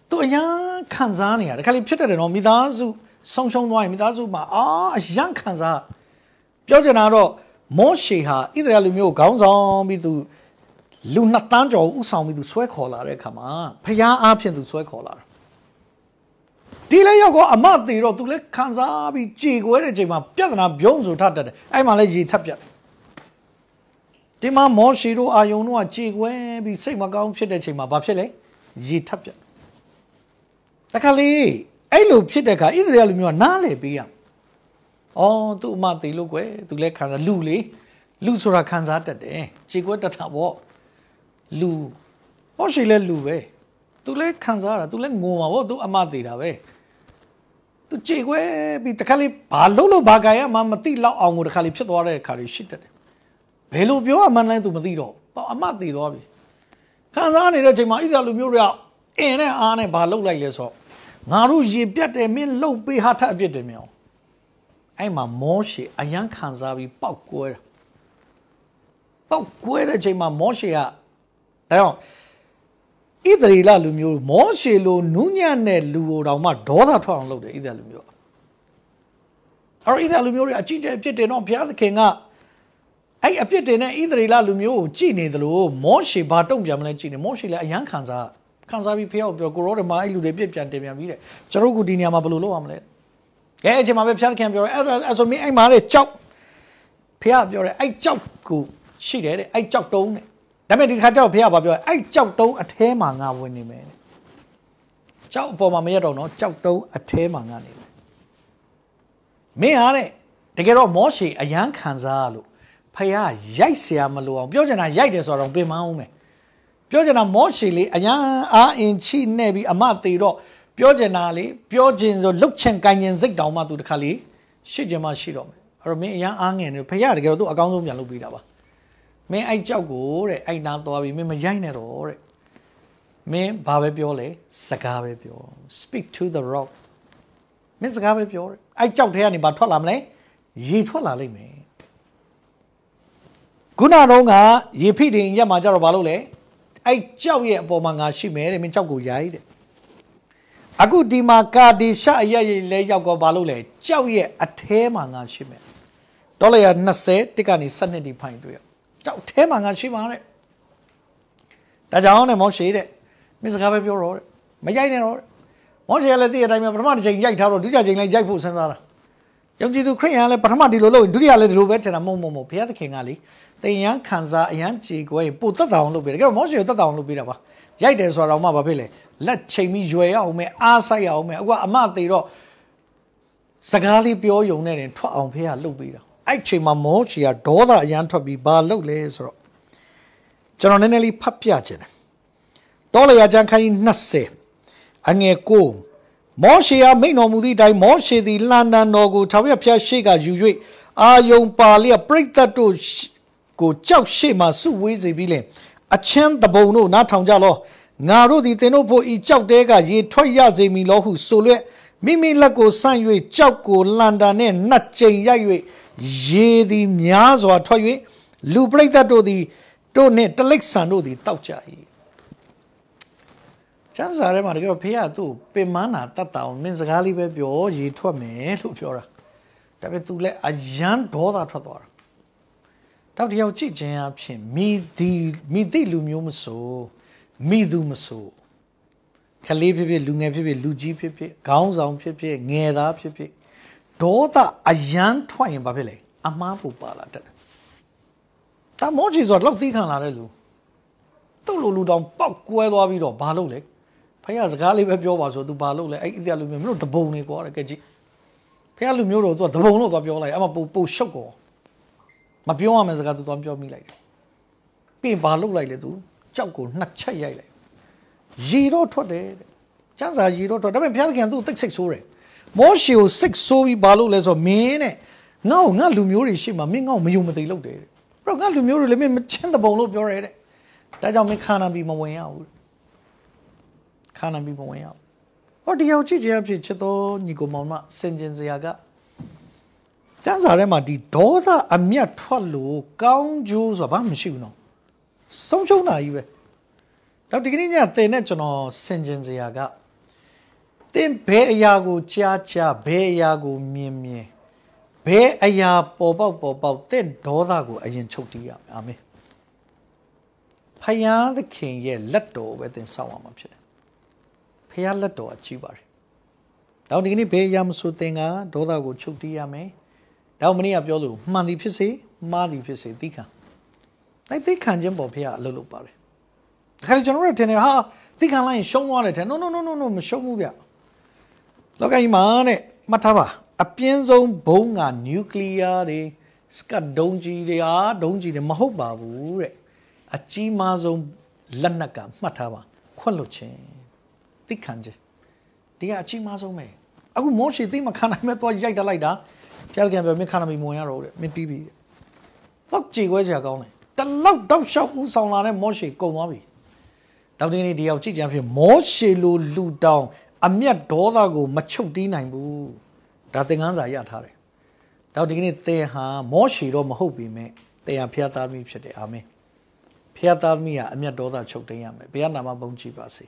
तू အရန်ခံစားနေရတခါလေဖြစ်တယ်နော်မိသားစုဆုံးရှုံးသွားရင်မိသားစုမှာအာအရန်ခံစားပြောချင်တာတော့မောရှေဟာဣသရေလလူမျိုးကိုခေါင်းဆောင်ပြီးသူလူနှစ်တန်းကျော်ဥဆောင်ပြီးသူဆွဲခေါ်လာတဲ့အခါမှာဖျားအားဖြင့်သူဆွဲခေါ်လာတာ ဒီလည်းရောက်တော့အမသေးတော့သူလည်းခံစားပြီးကြေကွဲတဲ့ချိန်မှာပြဿနာပြုံးဆိုထတတ်တယ်အဲ့မှာလည်းရေထပ်ပြတ်ဒီမှာမောရှေတို့အာယုံတို့ကကြေကွဲပြီးစိတ်မကောင်းဖြစ်တဲ့ချိန်မှာဘာဖြစ်လဲရေထပ်ပြတ်တခါလေအဲ့လိုဖြစ်တဲ့အခါဣသရေလလူမျိုးကနားလေပေးရအော်သူ့အမသေးလို့ကွယ်သူလည်းခံစားလူလေလူဆိုတာခံစားတတ်တယ်ခြေကွက်တထပေါ့လူဟောရှိလဲလူပဲသူလည်းခံစားတာသူလည်းငိုမှာပေါ့သူအမသေးတာပဲ သူခြေကွက်ပြီးတခါလေးဘာလို့လို့ဘာကြရမှမသိလောက်အောင်ကိုတခါလေးဖြစ်သွားတဲ့ခါတွေရှိတတ်တယ်ဘယ်လိုပြောမှန်းလဲသူမသိတော့ပေါ့အမသေးသွားပြီခံစားနေတဲ့ချိန်မှာဣသရေလလူမျိုးတွေကအင်းနဲ့အားနဲ့ဘာလုပ်လိုက်လဲဆိုတော့ငါတို့ရေပြတ်တယ်မင်းလှုပ်ပေးဟာထအပြစ်တယ်မြောင်အဲ့မှာမောရှေအယံခံစားပြီးပောက်ကွဲတာပောက်ကွဲတဲ့ချိန်မှာမောရှေကဒါကြောင့် ဣသရေလလူမျိုးမောရှေလိုနူးညံ့တဲ့လူကိုတောင်မှဒေါသထွက်အောင်လုပ်တယ်ဣသရေလလူမျိုးအဲ့ဣသရေလလူမျိုးတွေအကြည့်တဲ့အပြစ်တယ်တော့ဘုရားသခင်ကအဲ့အပြစ်တင်တဲ့ဣသရေလလူမျိုးကိုကြည်နေသလိုမောရှေဘာတုံ့ပြန်မလဲကြည်နေမောရှေလည်းအယံခံစားခံစားပြီးဖះကိုပြောကိုရောဓမအဲ့လူတွေပြစ်ပြန်တင်ပြန်ပြီးတဲ့ကျွန်တော်ကဒီနေရာမှာဘယ်လိုလုပ်ရမလဲကဲအချိန်မှာပဲဖះခင်ပြောတယ်အဲ့အဲ့ဆိုမင်းအဲ့မှာလေကြောက်ဖះပြောတယ်အဲ့ကြောက်ကိုရှိတယ်တဲ့အဲ့ကြောက်တုံးတဲ့ ဒါပေမဲ့ဒီခါကျတော့ဖះဘာပြောလဲအဲ့ကြောက်တုံးအแทမှာငါဝင်နေမယ်ကြောက်အပေါ်မှာမရတော့နော်ကြောက်တုံးအแทမှာငါနေမယ်မင်းဟာတဲ့တကယ်တော့မောရှေအယမ်းခံစားလို့ဖះရိုက်เสียမလို့အောင်ပြောချင်တာရိုက်တယ်ဆိုတော့ပြင်မအောင်မယ်ပြောချင်တာမောရှေလေးအညာအာအင်ချိနဲ့ပြီးအမသေးတော့ပြောချင်တာလေပြောချင်ဆိုလုတ်ချင်ကိုင်ချင်စိတ်တောင်မှသူတခါလေးရှစ်ချင်မှရှိတော့မယ်အဲ့တော့မင်းအညာအားငယ်နေဖခင်တကယ်တော့သူအကောင်းဆုံးပြန်လုပ်ပေးတာပါ မင်းအဲ့ကြောက်ကိုတဲ့အဲ့နာသွားပြီးမင်းမရိုက်နဲ့တော့တဲ့မင်းဘာပဲပြောလဲစကားပဲပြော speak to the rock မင်းစကားပဲပြောတဲ့အဲ့ကြောက်ထဲကနေဘာထွက်လာမလဲရေထွက်လာလိမ့်မယ်ခုနတော့ကရေဖိတင်ရက်မှာကြတော့ဘာလို့လဲအဲ့ကြောက်ရဲ့အပေါ်မှာငါရှိမယ်တဲ့မင်းကြောက်ကိုယားတဲ့အခုဒီမှာကာဒီရှအရက်ရိလဲရောက်တော့ဘာလို့လဲကြောက်ရဲ့အထဲမှာငါရှိမယ်ဒေါ်လာရ20တစ်ကနေ7နှစ်ဒီဖိုင်တွေ့ရ ကြောက်ထဲမှာငါရှိမှာတဲ့ဒါကြောင့်နဲ့မောရှိတဲ့မင်းစကားပဲပြောတော့တဲ့မရိုက်နဲ့တော့မောရှိရလည်းသိတဲ့အတိုင်းပဲပထမတစ်ချိန်ရိုက်ထားတော့ဒုတိယချိန်လည်းရိုက်ဖို့စဉ်းစားတာယုံကြည်သူခရစ်ယာန်လည်းပထမဒီလိုလုပ်ရင်ဒုတိယလည်းဒီလိုပဲထင်တာမဟုတ်မဟုတ်ဘုရားသခင်ကလေတင်ရန်ခံစားအရန်ကြည်ကွဲပို့သက်တောင်လုပ်ပေးတယ်ကြတော့မောရှေကိုသက်တောင်လုပ်ပေးတာပါရိုက်တယ်ဆိုတော့မှဘာဖြစ်လဲလက်ချိန်ပြီးရွယ်ရအောင်မယ်အားဆိုင်ရအောင်မယ်အခုကအမသေးတော့စကားလေးပြောယုံနဲ့တင်ထွက်အောင်ဖေးကလှုပ်ပေးတာ အဲ့ချိန်မှာမောရှေကဒေါသအရန်ထွက်ပြီးဘာလှုပ်လဲဆိုတော့ကျွန်တော်နည်းနည်းလေးဖတ်ပြခြင်းတယ်တောလျာကျမ်းခန်းကြီး20အငယ်ကိုမောရှေအားမိန်တော်မူသည့်အတိုင်းမောရှေသည်လှန်တန်တော်ကိုထာဝရဘုရားရှေ့ကယူ၍အာယုံပါလျက်ပြိတ္တတို့ကိုကြောက်ရှေ့မှစုဝေးစေပြီးလင်အချမ်းတပုံတို့နားထောင်ကြလောငါတို့သည်သင်တို့ဖို့ဤကြောက်တဲကရေထွက်ရစေမည်လောဟုဆိုလျက်မိမိလက်ကိုဆန့်၍ကြောက်ကိုလန်တာနှင့်နှက်ကြိမ်ရိုက်၍ ရေသည်များစွာထွက်၍လူပရိသတ်တို့သည်တို့နှင့်တလိษံတို့သည်တောက်ကြ၏ကျမ်းစာထဲမှာတကယ်တော့ဖေကသူ့ပင်မနာတတ်တာအောင်နင်းစကားလေးပဲပြောရေထွက်မယ်လို့ပြောတာဒါပေမဲ့သူလည်းအယံဒေါသထွက်သွားတာတော့တယောက်ကြည့်ခြင်းအဖြစ်မိသည်မိသိလူမျိုးမဆိုမိသူမဆိုခလေးဖြစ်ဖြစ်လူငယ်ဖြစ်ဖြစ်လူကြီးဖြစ်ဖြစ်ခေါင်းဆောင်ဖြစ်ဖြစ်ငယ်သားဖြစ်ဖြစ် ဒေါသအယံထွက်ရင်ဘာဖြစ်လဲအမားပူပါလာတတ်တယ်။ဒါမောချီဆိုတော့လောက်သိခံလာတဲ့လူသူ့လူလူတောင်ပောက်ကွဲသွားပြီးတော့ဘာလုပ်လဲဖခင်စကားလေးပဲပြောပါဆို तू ဘာလုပ်လဲအဲ့အစ်တရားလူမျိုးမင်းတို့တပုံနေကွာတဲ့ကဲကြည့်ဖခင်လူမျိုးတော့ तू တပုံလို့သွားပြောလိုက်အမပူပူရှုပ်ကောမပြောရမယ့်စကား तू သွားပြောမိလိုက်တယ်ပြီးဘာလုပ်လိုက်လဲ तू ကြောက်ကိုနှစ်ချက်ရိုက်လိုက်ရေတော့ထွက်တယ်တဲ့ကျန်းစာရေတော့ထွက်ဒါပေမဲ့ဘုရားသခင်ကသူ့တိတ်စိတ်ဆိုးတယ် မောရှေကိုစိတ်ဆိုးပြီးဘာလို့လဲဆိုတော့မင်းတဲ့ငါ့ကိုငါလူမျိုးတွေရှိမှမင်းငါ့ကိုမယုံမသိလုပ်တယ်တဲ့ပြီးတော့ငါလူမျိုးတွေလည်းမင်းမချင်းတပုံလို့ပြောရဲတဲ့ဒါကြောင့်မင်းခန္ဓာပြီးမဝင်ရဘူးခန္ဓာပြီးမဝင်ရဘူးဟောဒီရောက်ကြည့်ခြင်းအဖြစ်ချစ်တော်ညီကိုမောင်မစင်ကျင်စရာကကျန်းစာထဲမှာဒီဒေါသအမျက်ထွက်လို့ကောင်းကျိုးဆိုတာဘာမှမရှိဘူးနော်ဆုံးရှုံးတာကြီးပဲတော့ဒီကနေ့ညသင်နဲ့ကျွန်တော်ဆင်ခြင်စရာက သင်ဘယ်အရာကိုကြားကြားဘယ်အရာကိုမြင်မြင်ဘယ်အရာပေါ်ပေါက်ပေါ်ပေါက်သင်ဒေါသကိုအရင်ချုပ်တီးရမယ်အာမင်ဖယားသခင်ရဲ့လက်တော်ပဲသင်စောင့်ရမှာဖြစ်တယ်ဖယားလက်တော်အကြီးပါတယ်တော့ဒီကနေ့ဘယ်အရာမဆိုသင်ကဒေါသကိုချုပ်တီးရမယ်တော့မနေ့ကပြောလို့မှန်သည်ဖြစ်စေမှားသည်ဖြစ်စေသိခံအဲ့သိခံခြင်းပေါ်ဖယားအလုပ်လုပ်ပါတယ်ခါကျွန်တော်တို့ထင်တယ်ဟာသိခံလိုက်ရင်ရှုံးသွားတယ်ထင် no no no no no မရှုံးဘူးဗျ လောကကြီးမှာတဲ့မှတ်ထားပါအပြင်းဆုံးဘုံကနျူကလ িয়ার တွေစကတ်ဒုံးကြီးတွေအားဒုံးကြီးတွေမဟုတ်ပါဘူးတဲ့အကြီးမားဆုံးလက်နက်ကမှတ်ထားပါခွက်လွတ်ခြင်းသိခံခြင်းဒီကအကြီးမားဆုံးပဲအခုမောရှိသိမခံနိုင်မဲ့သွားရိုက်တလိုက်တာဖျက်ကန်ပြောမင်းခံနိုင်မဝင်ရတော့တဲ့မင်းပြီးပြီလောက်ကြေခွဲကြကောင်းတယ်တလောက်တောက်လျှောက်ဦးဆောင်လာတဲ့မောရှိကုံသွားပြီနောက်ဒီနေ့ဒီရောက်ကြည့်ကြဖြစ်မောရှေလိုလူတောင် အမျက်ဒေါသကို မချုပ်တီးနိုင်ဘူးဒါသင်ခန်းစာရထားတယ်နောက်ဒီကနေ့သင်ဟာမောရှေတော့မဟုတ်ပြီမဲ့သင်ဟာဖျားသားမိဖြစ်တယ်အာမင်ဖျားသားမိဟာအမျက်ဒေါသချုပ်တင်းရမယ်ဘုရားနာမဘုန်းကြီးပါစေ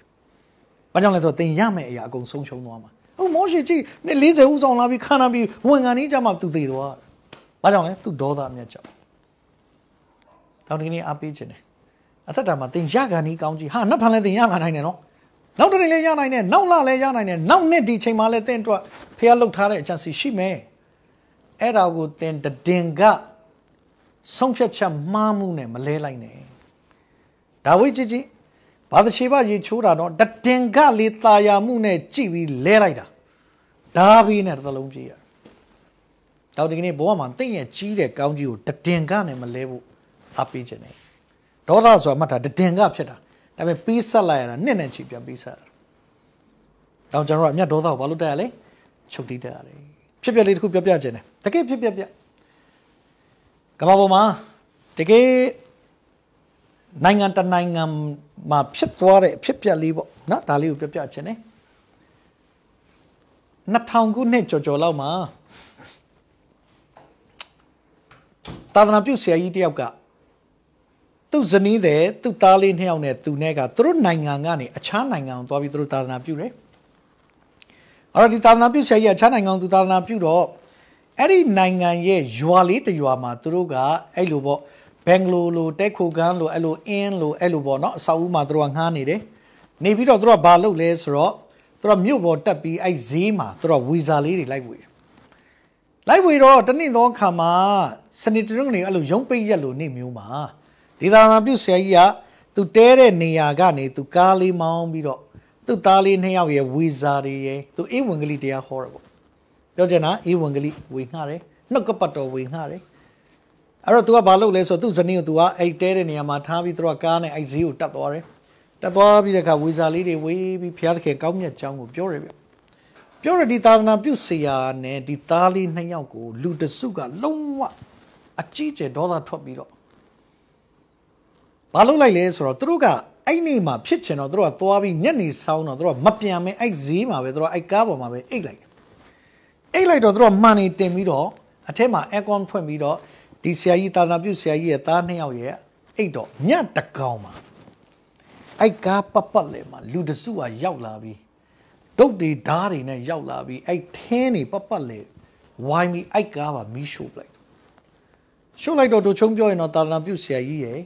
ဘာကြောင့်လဲဆိုတော့သင်ရမယ့်အရာအကုန်ဆုံးရှုံးသွားမှာဟုတ်မောရှေကြည့်နေ40ဦးဆောင်လာပြီးခါနာပြီးဝန်ခံနေကြမှာသူသေသွားဘာကြောင့်လဲသူဒေါသအမျက်ကြောင့်နောက်ဒီကနေ့အားပေးခြင်းတယ်အသက်တာမှာသင်ရကန်ဒီကောင်းကြီးဟာနတ်ဖန်လည်းသင်ရမှာနိုင်တယ်နော် နောက်တနေ့လည်းရနိုင်တယ်နောက်လလည်းရနိုင်တယ်နောက်နှစ်ဒီချိန်မှာလည်းသင်အတွက်ဖះလှုပ်ထားတဲ့အချမ်းစီရှိမယ်အဲ့ဒါကိုသင်တည်ကဆုံးဖြတ်ချက်မှားမှုနဲ့မလဲလိုက်နဲ့ဒါဝိကြည်ကြီးဘာသရှိဘရေချိုးတာတော့တည်ကလေးตาယာမှုနဲ့ကြည့်ပြီးလဲလိုက်တာဒါဘီနဲ့တစ်လုံးပြည့်ရတော့ဒီကနေ့ဘဝမှာတင့်ရဲ့ကြီးတဲ့ကောင်းကြီးကိုတည်ကနဲ့မလဲဖို့အပေးခြင်းနဲ့ဒေါသဆိုတာမှတ်တာတည်ကဖြစ်တာ ဒါပေမဲ့ပြီးဆက်လိုက်ရတာနှစ်နဲ့ချီပြန်ပြီးဆက်ရတာ။တောင်ကျွန်တော်ကအမြတ်ဒေါသကိုဘာလို့တက်ရလဲ။ချုပ်တီးတက်ရတယ်။ဖြစ်ပျက်လေးတစ်ခုပြောပြခြင်းတယ်။တကယ်ဖြစ်ပျက်ပြက်ကမ္ဘာပေါ်မှာတကယ်နိုင်ငံတနိုင်ငံမှာဖြစ်သွားတဲ့ဖြစ်ပျက်လေးပေါ့နော်ဒါလေးကိုပြောပြခြင်းတယ်။2000ခုနှစ်ကျော်ကျော်လောက်မှာသာသနာပြုဆရာကြီးတယောက်က သူ့ဇနီးတဲ့သူ့သားလေးနှစ်ယောက်နဲ့သူနဲ့ကသူတို့နိုင်ငံကနေအခြားနိုင်ငံကိုသွားပြီးသူတို့သာသနာပြုတယ်။အဲ့တော့ဒီသာသနာပြုဆရာကြီးအခြားနိုင်ငံကိုသူသာသနာပြုတော့အဲ့ဒီနိုင်ငံရဲ့ရွာလေးတရွာမှာသူတို့ကအဲ့လိုပေါ့ဘင်္ဂလိုလိုတက်ခိုကန်လိုအဲ့လိုအင်းလိုအဲ့လိုပေါ့နော်အဆောက်အဦမှာသူတို့ကငှားနေတယ်။နေပြီးတော့သူတို့ကဘာလုပ်လဲဆိုတော့သူတို့မြို့ပေါ်တက်ပြီးအဲ့ဈေးမှာသူတို့ဝီဇာလေးတွေလိုက်ဝေတယ်။လိုက်ဝေတော့တနည်းသောအခါမှာစနေတရုံးနေအဲ့လိုရုံးပိတ်ရက်လိုနေမျိုးမှာ ဒီသာနာပြုဆရာကြီးကသူတဲတဲ့နေရာကနေသူကားလေးမောင်းပြီးတော့သူ့သားလေးနှစ်ယောက်ရဲ့ဝီဇာတွေရဲ့သူအေးဝင်ကလေးတရားဟောတယ်ပေါ့ပြောချင်တာအေးဝင်ကလေးဝေငှတယ်နှုတ်ကပတ်တော်ဝေငှတယ်အဲ့တော့ तू ကဘာလုပ်လဲဆိုတော့သူ့ဇနီးကို तू ကအဲ့တဲတဲ့နေရာမှာထားပြီးသူကကားနဲ့အဲ့ဈေးကိုတက်သွားတယ်တက်သွားပြီးတဲ့အခါဝီဇာလေးတွေဝေးပြီးဘုရားသခင်ကောင်းမြတ်ကြောင်းကိုပြောတယ်ဗျပြောရဒီသာသနာပြုဆရာနဲ့ဒီသားလေးနှစ်ယောက်ကိုလူတစုကလုံးဝအကြီးကျယ်ဒေါသထွက်ပြီးတော့ ဘာလုပ်လိုက်လဲဆိုတော့သူတို့ကအဲ့နေ့မှာဖြစ်ချင်တော့သူတို့ကသွားပြီးညနေဆောင်တော့သူတို့ကမပြန်မဲအဲ့ဈေးမှာပဲသူတို့ကအဲ့ကားပေါ်မှာပဲအိတ်လိုက်အိတ်လိုက်တော့သူတို့ကမှန်နေတင်ပြီးတော့အထက်မှာ aircon ဖွင့်ပြီးတော့ဒီဆရာကြီးတာနာပြုဆရာကြီးရဲ့သားနှစ်ယောက်ရဲ့အိတ်တော့ညတကောင်မှာအဲ့ကားပတ်ပတ်လေမှာလူတစုကရောက်လာပြီးဒုတ်တွေဓားတွေနဲ့ရောက်လာပြီးအဲ့ထင်းတွေပတ်ပတ်လေဝိုင်းပြီးအဲ့ကားပါမီးရှို့လိုက်ရှို့လိုက်တော့တို့ချုံပြောရင်တော့တာနာပြုဆရာကြီးရဲ့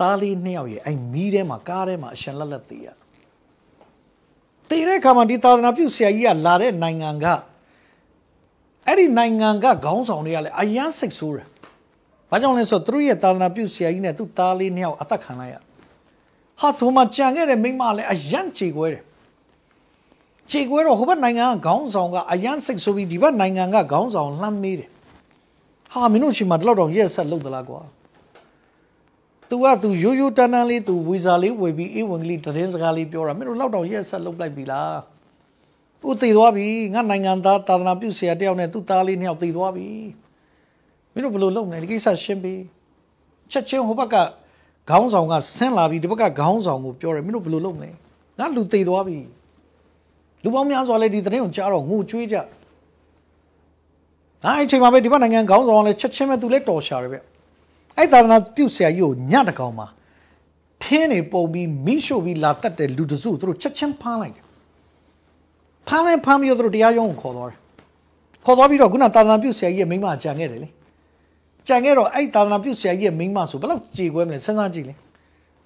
သားလေးနှစ်ယောက်ရဲ့အဲ့မီးထဲမှာကားထဲမှာအရှင်လက်လက်သေးရတည်တဲ့အခါမှာဒီသာသနာပြုဆရာကြီးကလာတဲ့နိုင်ငံကအဲ့ဒီနိုင်ငံကခေါင်းဆောင်တွေကလည်းအယမ်းစိတ်ဆိုးတယ်။ဘာကြောင့်လဲဆိုတော့သူတို့ရဲ့သာသနာပြုဆရာကြီးနဲ့သူ့သားလေးနှစ်ယောက်အသက်ခံလိုက်ရ။ဟာထိုမှာကြံခဲ့တဲ့မိမလည်းအယမ်းကြေကွဲတယ်။ကြေကွဲတော့ဟိုဘက်နိုင်ငံကခေါင်းဆောင်ကအယမ်းစိတ်ဆိုးပြီးဒီဘက်နိုင်ငံကခေါင်းဆောင်လှမ်းမေးတယ်။ဟာမင်းတို့ရှိမှဒီလောက်တော့ရက်ဆက်လုပ်သလားကွာ။ तू က तू ရိုးရိုးတန်းတန်းလေး तू ဝီဇာလေးဝယ်ပြီးအေးဝင်ကလေးတရင်စကားလေးပြောတာမင်းတို့လောက်တော့ရက်ဆက်လုပ်လိုက်ပြီလား။ဦးတည်သွားပြီငါနိုင်ငံသားသာသနာပြုဆရာတယောက်နဲ့သူ့သားလေးနှစ်ယောက်တည်သွားပြီမင်းတို့ဘယ်လိုလုပ်နေဒီကိစ္စရှင်းပြီချက်ချင်းဟိုဘက်ကခေါင်းဆောင်ကဆင်းလာပြီဒီဘက်ကခေါင်းဆောင်ကိုပြောတယ်မင်းတို့ဘယ်လိုလုပ်နေငါလူတည်သွားပြီလူပေါင်းများစွာလည်းဒီသတင်းကိုကြားတော့ငိုကြွေးကြငါအဲ့ချိန်မှာပဲဒီဘက်နိုင်ငံခေါင်းဆောင်ကလည်းချက်ချင်းပဲသူလည်းတော်ရှာတယ်ဗျ အဲ့သာသနာပြုဆရာကြီးကိုညတကောင်မှာထင်းနေပုံပြီးမိရှို့ပြီးလာတက်တဲ့လူတစုသူတို့ချက်ချင်းဖမ်းလိုက်တယ်ဖမ်းလဲဖမ်းပြီးတော့သူတို့တရားရုံးကိုခေါ်သွားတယ်ခေါ်သွားပြီးတော့ခုနသာသနာပြုဆရာကြီးရဲ့မိန်းမကြံခဲ့တယ်လေကြံခဲ့တော့အဲ့သာသနာပြုဆရာကြီးရဲ့မိန်းမဆိုဘယ်လောက်ကြေကွဲမလဲစဉ်းစားကြည့်လေ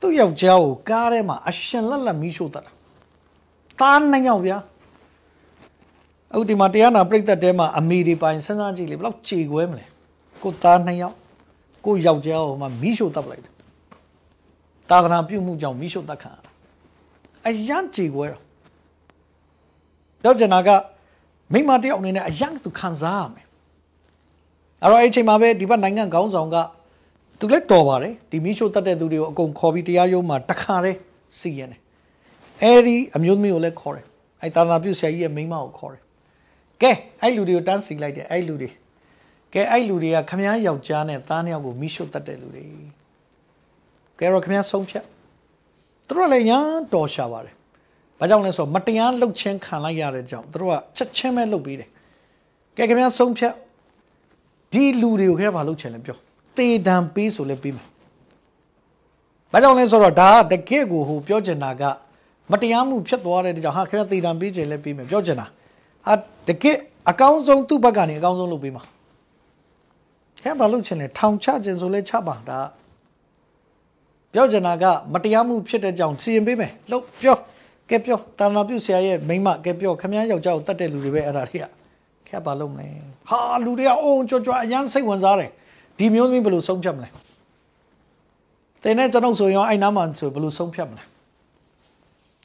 သူ့ယောက်ျားကိုကားထဲမှာအရှင်လက်လက်မီးရှို့တတ်တာတားနိုင်ရောက်ဗျာအခုဒီမှာတရားနာပြိသက်တဲမှာအမေတွေပိုင်စဉ်းစားကြည့်လေဘယ်လောက်ကြေကွဲမလဲကိုသားနှစ်ယောက် ကိုယောက်ျားကိုမှမီးရှို့တတ်ပလိုက်တယ်သာသနာပြုမှုကြောင့်မီးရှို့တတ်ခံအရန်ကြေကွဲတော့ပြောချင်တာကမိမတယောက်အနေနဲ့အယံသူခံစားရမယ်အဲ့တော့အဲ့ချိန်မှာပဲဒီဘက်နိုင်ငံခေါင်းဆောင်ကသူလည်းတော်ပါတယ်ဒီမီးရှို့တတ်တဲ့သူတွေကိုအကုန်ခေါ်ပြီးတရားရုံးမှာတခါတည်းစီရင်တယ်အဲ့ဒီအမျိုးသမီးကိုလည်းခေါ်တယ်အဲ့တာနာပြုဆရာကြီးရဲ့မိန်းမကိုခေါ်တယ်ကဲအဲ့လူတွေကိုတန်းစီလိုက်တယ်အဲ့လူတွေ ကဲအဲ့လူတွေကခမည်းယောက်ျားနဲ့သားနှစ်ယောက်ကိုမီးရှို့တတ်တဲ့လူတွေကဲတော့ခမည်းဆုံးဖြတ်သူတို့လည်းညာတော်ရှာပါတယ်ဘာကြောင့်လဲဆိုတော့မတရားလှုပ်ချင်းခံလိုက်ရတဲ့ကြောင့်တို့ကချက်ချင်းပဲလှုပ်ပေးတယ်ကဲခင်ဗျားဆုံးဖြတ်ဒီလူတွေကိုခင်ဗျားဘာလှုပ်ချင်လဲပြောတေတံပေးဆိုလဲပေးမယ်ဘာကြောင့်လဲဆိုတော့ဒါကတကယ့်ကိုဟိုပြောချင်တာကမတရားမှုဖြစ်သွားတဲ့ကြောင့်ဟာခင်ဗျားတေတံပေးချင်လဲပေးမယ်ပြောချင်တာဟာတကယ့်အကောင်းဆုံးသူ့ဘက်ကနေအကောင်းဆုံးလုပ်ပေးမှာ ခင်ဗျားဘာလှုပ်ချင်လဲထောင်ချခြင်းဆိုလဲချပါဒါပြောချင်တာကမတရားမှုဖြစ်တဲ့ကြောင့်စီရင်ပေးမယ်လှုပ်ပြောကဲပြောတာနာပြုဆရာရဲ့မိမကဲပြောခမည်းယောက်ျားကိုတတ်တဲ့လူတွေပဲအဲ့ဒါတွေကခက်ပါလုံးမလဲဟာလူတွေကအိုးကြွကြွအရန်စိတ်ဝင်စားတယ်ဒီမျိုးသမီးဘယ်လိုဆုံးဖြတ်မလဲတင်းနဲ့ကျွန်ုပ်ဆိုရင်အဲ့နားမှာဆိုဘယ်လိုဆုံးဖြတ်မလဲ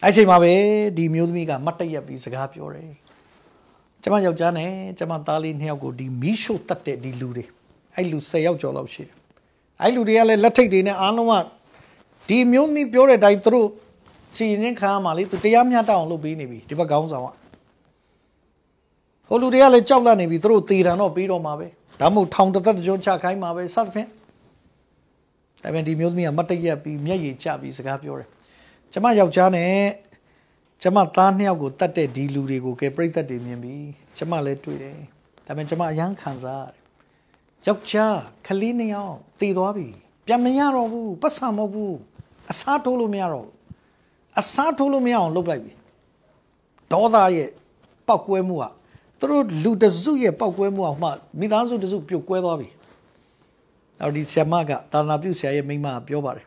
အဲ့ချိန်မှာပဲဒီမျိုးသမီးကမတ်တရက်ပြီးစကားပြောတယ်ကျမယောက်ျားနဲ့ကျမသားလေးနှစ်ယောက်ကိုဒီမီးရှို့တတ်တဲ့ဒီလူတွေ အဲ့လူ10ယောက်ကျော်လောက်ရှိတယ်အဲ့လူတွေကလည်းလက်ထိတ်တွေနဲ့အားလုံးကဒီမျိုးသမီးပြောတဲ့အတိုင်းသူတို့စီရင်ခံရမှာလေသူတရားမျှတအောင်လုပ်ပေးနေပြီဒီဘက်ကောင်းဆောင်ကဟိုလူတွေကလည်းကြောက်လန့်နေပြီသူတို့သေတံတော့ပြီးတော့မှာပဲဒါမှမဟုတ်ထောင်တစ်သက်ကြုံချခိုင်းမှာပဲစသဖြင့်ဒါပေမဲ့ဒီမျိုးသမီးကမတ်တရက်ပြီးမျက်ရည်ကျပြီးစကားပြောတယ်ကျမယောက်ျားနဲ့ကျမသားနှစ်ယောက်ကိုတတ်တဲ့ဒီလူတွေကိုကဲပြိသက်တွေမြင်ပြီးကျမလည်းတွေ့တယ်ဒါပေမဲ့ကျမအယမ်းခံစားရတယ် ယောက်ျားခလေးနှစ်ယောက်တည်သွားပြီပြန်မရတော့ဘူးပတ်စံမဟုတ်ဘူးအစားထိုးလို့မရတော့ဘူးအစားထိုးလို့မရအောင်လုပ်လိုက်ပြီဒေါသရဲ့ပောက်ကွဲမှုကသူတို့လူတစုရဲ့ပောက်ကွဲမှုအောင်မှမိသားစုတစုပြုတ်ကွဲသွားပြီအော်ဒီဆရာမကသာနာပြုဆရာရဲ့မိမပြောပါတယ်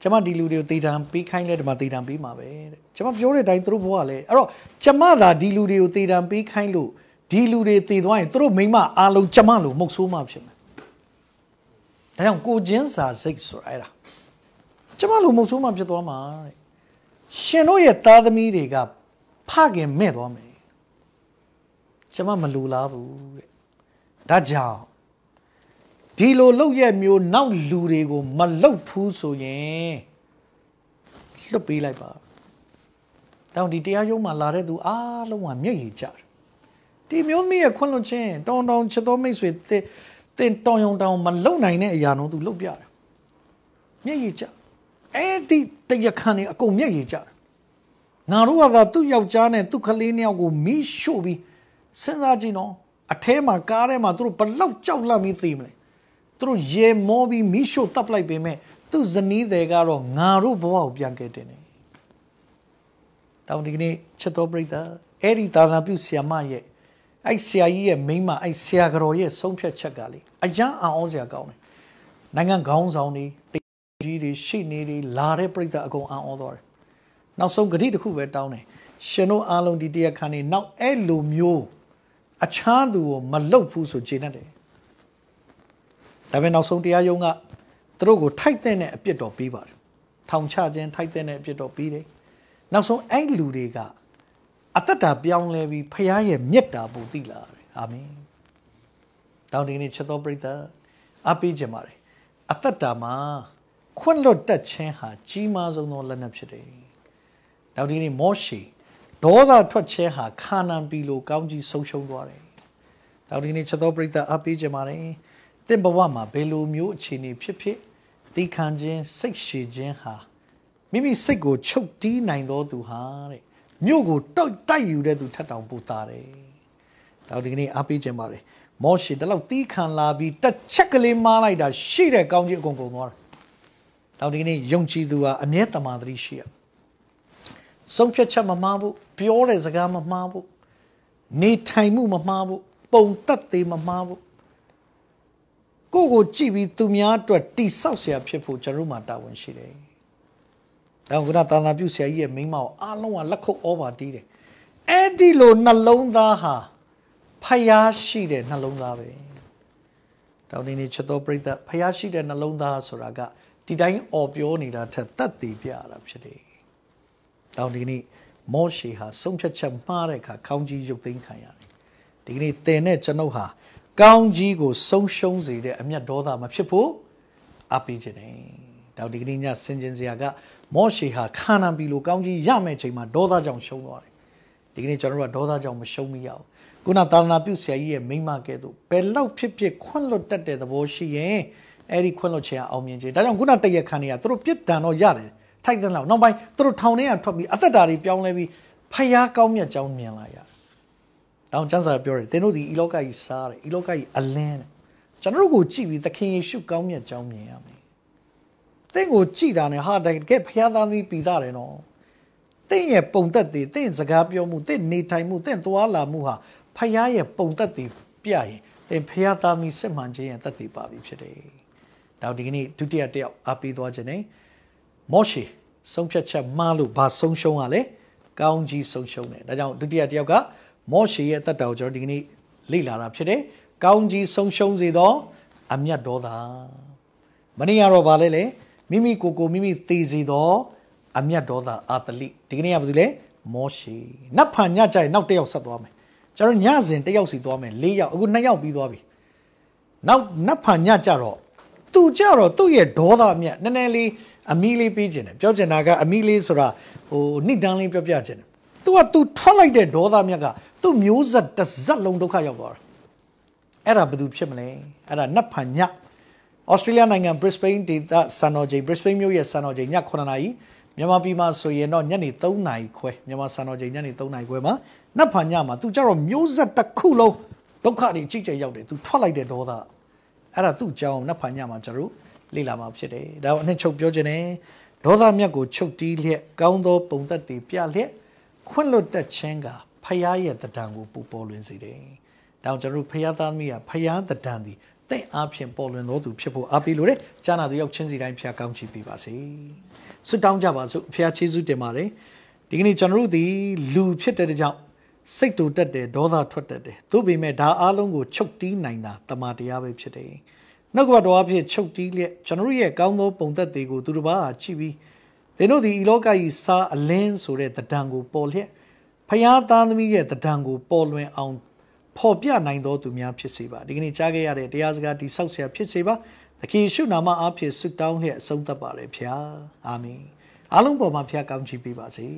ကျမဒီလူတွေကိုတေတံပေးခိုင်းလဲဒီမှာတေတံပေးမှာပဲတဲ့ကျမပြောတဲ့အတိုင်းသူတို့ဘဝလည်းအဲ့တော့ကျမသာဒီလူတွေကိုတေတံပေးခိုင်းလို့ ဒီလူတွေတေသွားရင်သူတို့မိမအားလုံးကျမလို့မုတ်ဆိုးမှဖြစ်မယ်ဒါကြောင့်ကိုချင်းစာစိတ်ဆိုတာအဲ့ဒါကျမလို့မုတ်ဆိုးမှဖြစ်သွားမှာတဲ့ရှင်တို့ရဲ့သားသမီးတွေကဖခင်မဲ့သွားမယ်ကျွန်မမလူလားဘူးတဲ့ဒါကြောင့်ဒီလိုလောက်ရဲ့မျိုးနောက်လူတွေကိုမလုတ်ဘူးဆိုရင်လွတ်ပေးလိုက်ပါတောင်ဒီတရားရုံးမှာလာတဲ့သူအားလုံးကမျက်ရည်ကျတယ် ဒီမျိုးမီးရဲ့ခွန့်လွန်ချင်းတောင်းတောင်းချစ်တော်မိတ်ဆွေတင်တောင်းယုံတောင်းမလုံနိုင်တဲ့အရာတော့သူလုတ်ပြတယ်မျက်ရည်ကျအဲ့ဒီတရားခံတွေအကုန်မျက်ရည်ကြတယ်ငါတို့ကသာသူ့ယောက်ျားနဲ့သူ့ကလေးနှစ်ယောက်ကိုမီးရှို့ပြီးစဉ်းစားကြည့်နော်အထဲမှာကားထဲမှာသူတို့ဘလောက်ကြောက်လန့်ပြီးသိမလဲသူတို့ရေမောပြီးမီးရှို့တပ်လိုက်ပေမဲ့သူ့ဇနီးတွေကတော့ငါတို့ဘဝကိုပြန်ကဲတင်တယ်တောင်းဒီကနေ့ချက်တော်ပြိတ္တာအဲ့ဒီသာသနာပြုဆရာမရဲ့ အဲ့ဆရာကြီးရဲ့မိန်းမအဲ့ဆရာကတော်ရဲ့ဆုံးဖြတ်ချက်ကလေအယံအံ့ဩစရာကောင်းတယ်နိုင်ငံခေါင်းဆောင်တွေကြီးတွေရှိနေတွေလာတဲ့ပြိတ္တာအကုန်အံ့ဩသွားတယ်နောက်ဆုံးဂတိတစ်ခုပဲတောင်းတယ်ရှင်တို့အားလုံးဒီတရားခံနေနောက်အဲ့လိုမျိုးအခြားသူကိုမလုတ်ဘူးဆိုခြေနဲ့တယ်ဒါပေမဲ့နောက်ဆုံးတရားရုံးကသူတို့ကိုထိုက်တဲ့အပြစ်တော်ပေးပါတယ်ထောင်ချခြင်းထိုက်တဲ့အပြစ်တော်ပေးတယ်နောက်ဆုံးအဲ့လူတွေက အသက်တာပြောင်းလဲပြီးဖခင်ရဲ့မြတ်တာပူသိလာတယ်အာမင်တောင်းဒီနေ့ချက်တော်ပြိတ္တာအပေးခြင်းပါတယ်အသက်တာမှာခွင့်လွတ်တတ်ခြင်းဟာကြီးမားဆုံးသောလက်နက်ဖြစ်တယ်နောက်ဒီနေ့မောရှေဒေါသထွက်ခြင်းဟာခါနန်ပြီလို့ကောင်းကြီးဆုံးရှုံးသွားတယ်နောက်ဒီနေ့ချက်တော်ပြိတ္တာအပေးခြင်းပါတယ်တင့်ဘဝမှာဘယ်လိုမျိုးအခြေအနေဖြစ်ဖြစ်သီခံခြင်းစိတ်ရှည်ခြင်းဟာမိမိစိတ်ကိုချုပ်တီးနိုင်သောသူဟာတဲ့ မြို့ကိုတောက်တိုက်ယူတဲ့သူထက်တောင်ပိုသားတယ်။ဒါဒီကနေ့အားပေးခြင်းပါတယ်။မောရှေတလောက်တီးခံလာပြီးတစ်ချက်ကလေးမားလိုက်တာရှိတဲ့ကောင်းကြီးအကုန်ကုန်သွားတယ်။ဒါဒီကနေ့ယုံကြည်သူဟာအမြဲတမာတိရှိရ။ဆုံးဖြတ်ချက်မမှားဘူးပြောတဲ့စကားမမှားဘူးနေထိုင်မှုမမှားဘူးပုံသက်သေးမမှားဘူးကိုကိုကြည့်ပြီးသူများအတွက်တိဆောက်เสียဖြစ်ဖို့ကျွန်တော်မှာတာဝန်ရှိတယ်။ ဒါကကသာနာပြုဆရာကြီးရဲ့မိန်းမကိုအားလုံးကလက်ခုပ်ဩဘာတီးတယ်။အဲ့ဒီလိုနှလုံးသားဟာဖျားရှိတဲ့နှလုံးသားပဲ။တောင်းနေနေချက်တော်ပြိဿဖျားရှိတဲ့နှလုံးသားဆိုတာကဒီတိုင်းអော်ပြောနေတာထက်တတ်တည်ပြရတာဖြစ်တယ်။တောင်းဒီနေ့မောရှေဟာဆုံးဖြတ်ချက်မှားတဲ့အခါခေါင်းကြီးရုပ်သိမ်းခံရတယ်။ဒီကနေ့တင်တဲ့ကျွန်ုပ်ဟာကောင်းကြီးကိုဆုံးရှုံးစေတဲ့အမျက်ဒေါသမဖြစ်ဖို့အပေးခြင်းတယ်။ဒါဒီကနေ့ညဆင်ခြင်စရာက မောရှေဟာခါနန်ပြီလို့ကောင်းကြီးရမယ့်ချိန်မှာဒေါသကြောင့်ရှုံးသွားတယ်။ဒီကနေ့ကျွန်တော်တို့ကဒေါသကြောင့်မရှုံးမိရအောင်။ခုနသာသနာပြုဆရာကြီးရဲ့မိမကဲ့သို့ဘယ်လောက်ဖြစ်ဖြစ်ခွန့်လွတ်တတ်တဲ့သဘောရှိရင်အဲ့ဒီခွန့်လွတ်ခြင်းအောင်မြင်ခြင်းဒါကြောင့်ခုနတရက်ခန်တွေကသူတို့ပြစ်ဒဏ်တော့ရတယ်ထိုက်တဲ့လောက်နောက်ပိုင်းသူတို့ထောင်ထဲကထွက်ပြီးအသက်တာတွေပြောင်းလဲပြီးဖျားကောင်းမြတ်ကြောင်းမြင်လာရတယ်တောင်ကျမ်းစာပြောတယ်သင်တို့ဒီဤလောကကြီးစားတယ်ဤလောကကြီးအလင်းတယ်ကျွန်တော်တို့ကိုကြည့်ပြီးသခင်ယေရှုကောင်းမြတ်ကြောင်းမြင်ရမယ် သင်ကိုကြည့်တာနဲ့ဟာတကယ်ဖျားသားပြီးပြီးသားတယ်နော်သင်ရဲ့ပုံသက်တွေသင်စကားပြောမှုသင်နေထိုင်မှုသင်သွားလာမှုဟာဖျားရဲ့ပုံသက်တွေပြရင်သင်ဖျားသားပြီးစစ်မှန်ခြင်းရဲ့သက်တွေပါပြီဖြစ်တယ်ဒါဒီကနေ့ဒုတိယတယောက်အားပေးသွားခြင်းနဲ့မောရှေဆုံးဖြတ်ချက်မှားလို့ဘာဆုံးရှုံးရလဲကောင်းကြီးဆုံးရှုံးတယ်ဒါကြောင့်ဒုတိယတယောက်ကမောရှေရဲ့တတ်တာကိုကျွန်တော်ဒီကနေ့လေ့လာတာဖြစ်တယ်။ကောင်းကြီးဆုံးရှုံးစေသောအမျက်ဒေါသမနေ့ကတော့ဗာလဲလေ မိမိကိုကိုမိမိသေစေသောအမျက်ဒေါသအာတလိဒီကနေ့ကဘာလို့လဲမောရှေနတ်ဖန်ညကြရင်နောက်တစ်ယောက်ဆက်သွားမယ်ကျွန်တော်ညစဉ်တစ်ယောက်စီသွားမယ်၄ယောက်အခုနှစ်ယောက်ပြီးသွားပြီနောက်နတ်ဖန်ညကြတော့သူကြတော့သူ့ရဲ့ဒေါသအမျက်နည်းနည်းလေးအမီလေးပေးခြင်းတယ်ပြောချင်တာကအမီလေးဆိုတာဟိုနိဒန်းလေးပြောပြခြင်းတယ် तू က तू ထွက်လိုက်တဲ့ဒေါသမြတ်ကသူ့မျိုးဆက်တစ်စက်လုံးဒုက္ခရောက်သွားတာအဲ့ဒါဘယ်သူဖြစ်မလဲအဲ့ဒါနတ်ဖန်ည ဩစတြေးလျနိုင်ငံ Brisbane ဒေသစံတော်ချိန် Brisbane မြို့ရဲ့စံတော်ချိန်ည9:00နာရီမြန်မာပြည်မှာဆိုရင်တော့ညနေ3:00နာရီခွဲမြန်မာစံတော်ချိန်ညနေ3:00နာရီခွဲမှာနတ်ဖန်ညမှာ तू ကြတော့မျိုးဆက်တစ်ခုလုံးဒုက္ခတွေကြီးကျယ်ရောက်တယ် तू ထွက်လိုက်တဲ့ဒေါသအဲ့ဒါသူ့ကြောင်းနတ်ဖန်ညမှာကျွန်တော်လေ့လာမှာဖြစ်တယ်ဒါအနှစ်ချုပ်ပြောခြင်းနဲ့ဒေါသမြတ်ကိုချုပ်တီးလျက်ကောင်းသောပုံသက်တွေပြလျက်ခွင့်လွတ်တတ်ခြင်းကဖယားရဲ့တဒံကိုပူပေါ်လွင်စေတယ်။ဒါကြောင့်ကျွန်တော်ဖယားသားသမီးကဖယားတဒံသည် တင့်အားဖြင့်ပေါ်လွင်သောသူဖြစ်ဖို့အားပေးလို့တဲ့။ကျမ်းနာသူရောက်ချင်းစီတိုင်းဖျားကောင်းချီးပေးပါစေ။ဆုတောင်းကြပါစို့ဖျားချီးစုတင်ပါတယ်။ဒီကနေ့ကျွန်တော်တို့ဒီလူဖြစ်တဲ့ကြောင့်စိတ်တူတက်တယ်ဒေါသထွက်တတ်တယ်။သို့ပေမဲ့ဒါအားလုံးကိုချုပ်တီးနိုင်တာတမန်တရားပဲဖြစ်တယ်။နှုတ်ကပတော်အဖြစ်ချုပ်တီးလျက်ကျွန်တော်ရဲ့ကောင်းသောပုံသက်တွေကိုသူတို့ဘာကြည့်ပြီးသင်တို့ဒီဤလောကကြီးစားအလင်းဆိုတဲ့တဒံကိုပေါ်လျက်ဖယားသားသမီးရဲ့တဒံကိုပေါ်လွင်အောင် ဖော်ပြနိုင်တော်သူများဖြစ်စေပါဒီကနေ့ကြားခဲ့ရတဲ့တရားစကားဒီဆောက်ဆရာဖြစ်စေပါသခင်ရှုနာမအားဖြင့်ဆုတောင်းလျက်အဆုံးသတ်ပါれဖျားအာမင်အားလုံးပေါ်မှာဖျားကောင်းချီးပေးပါစေ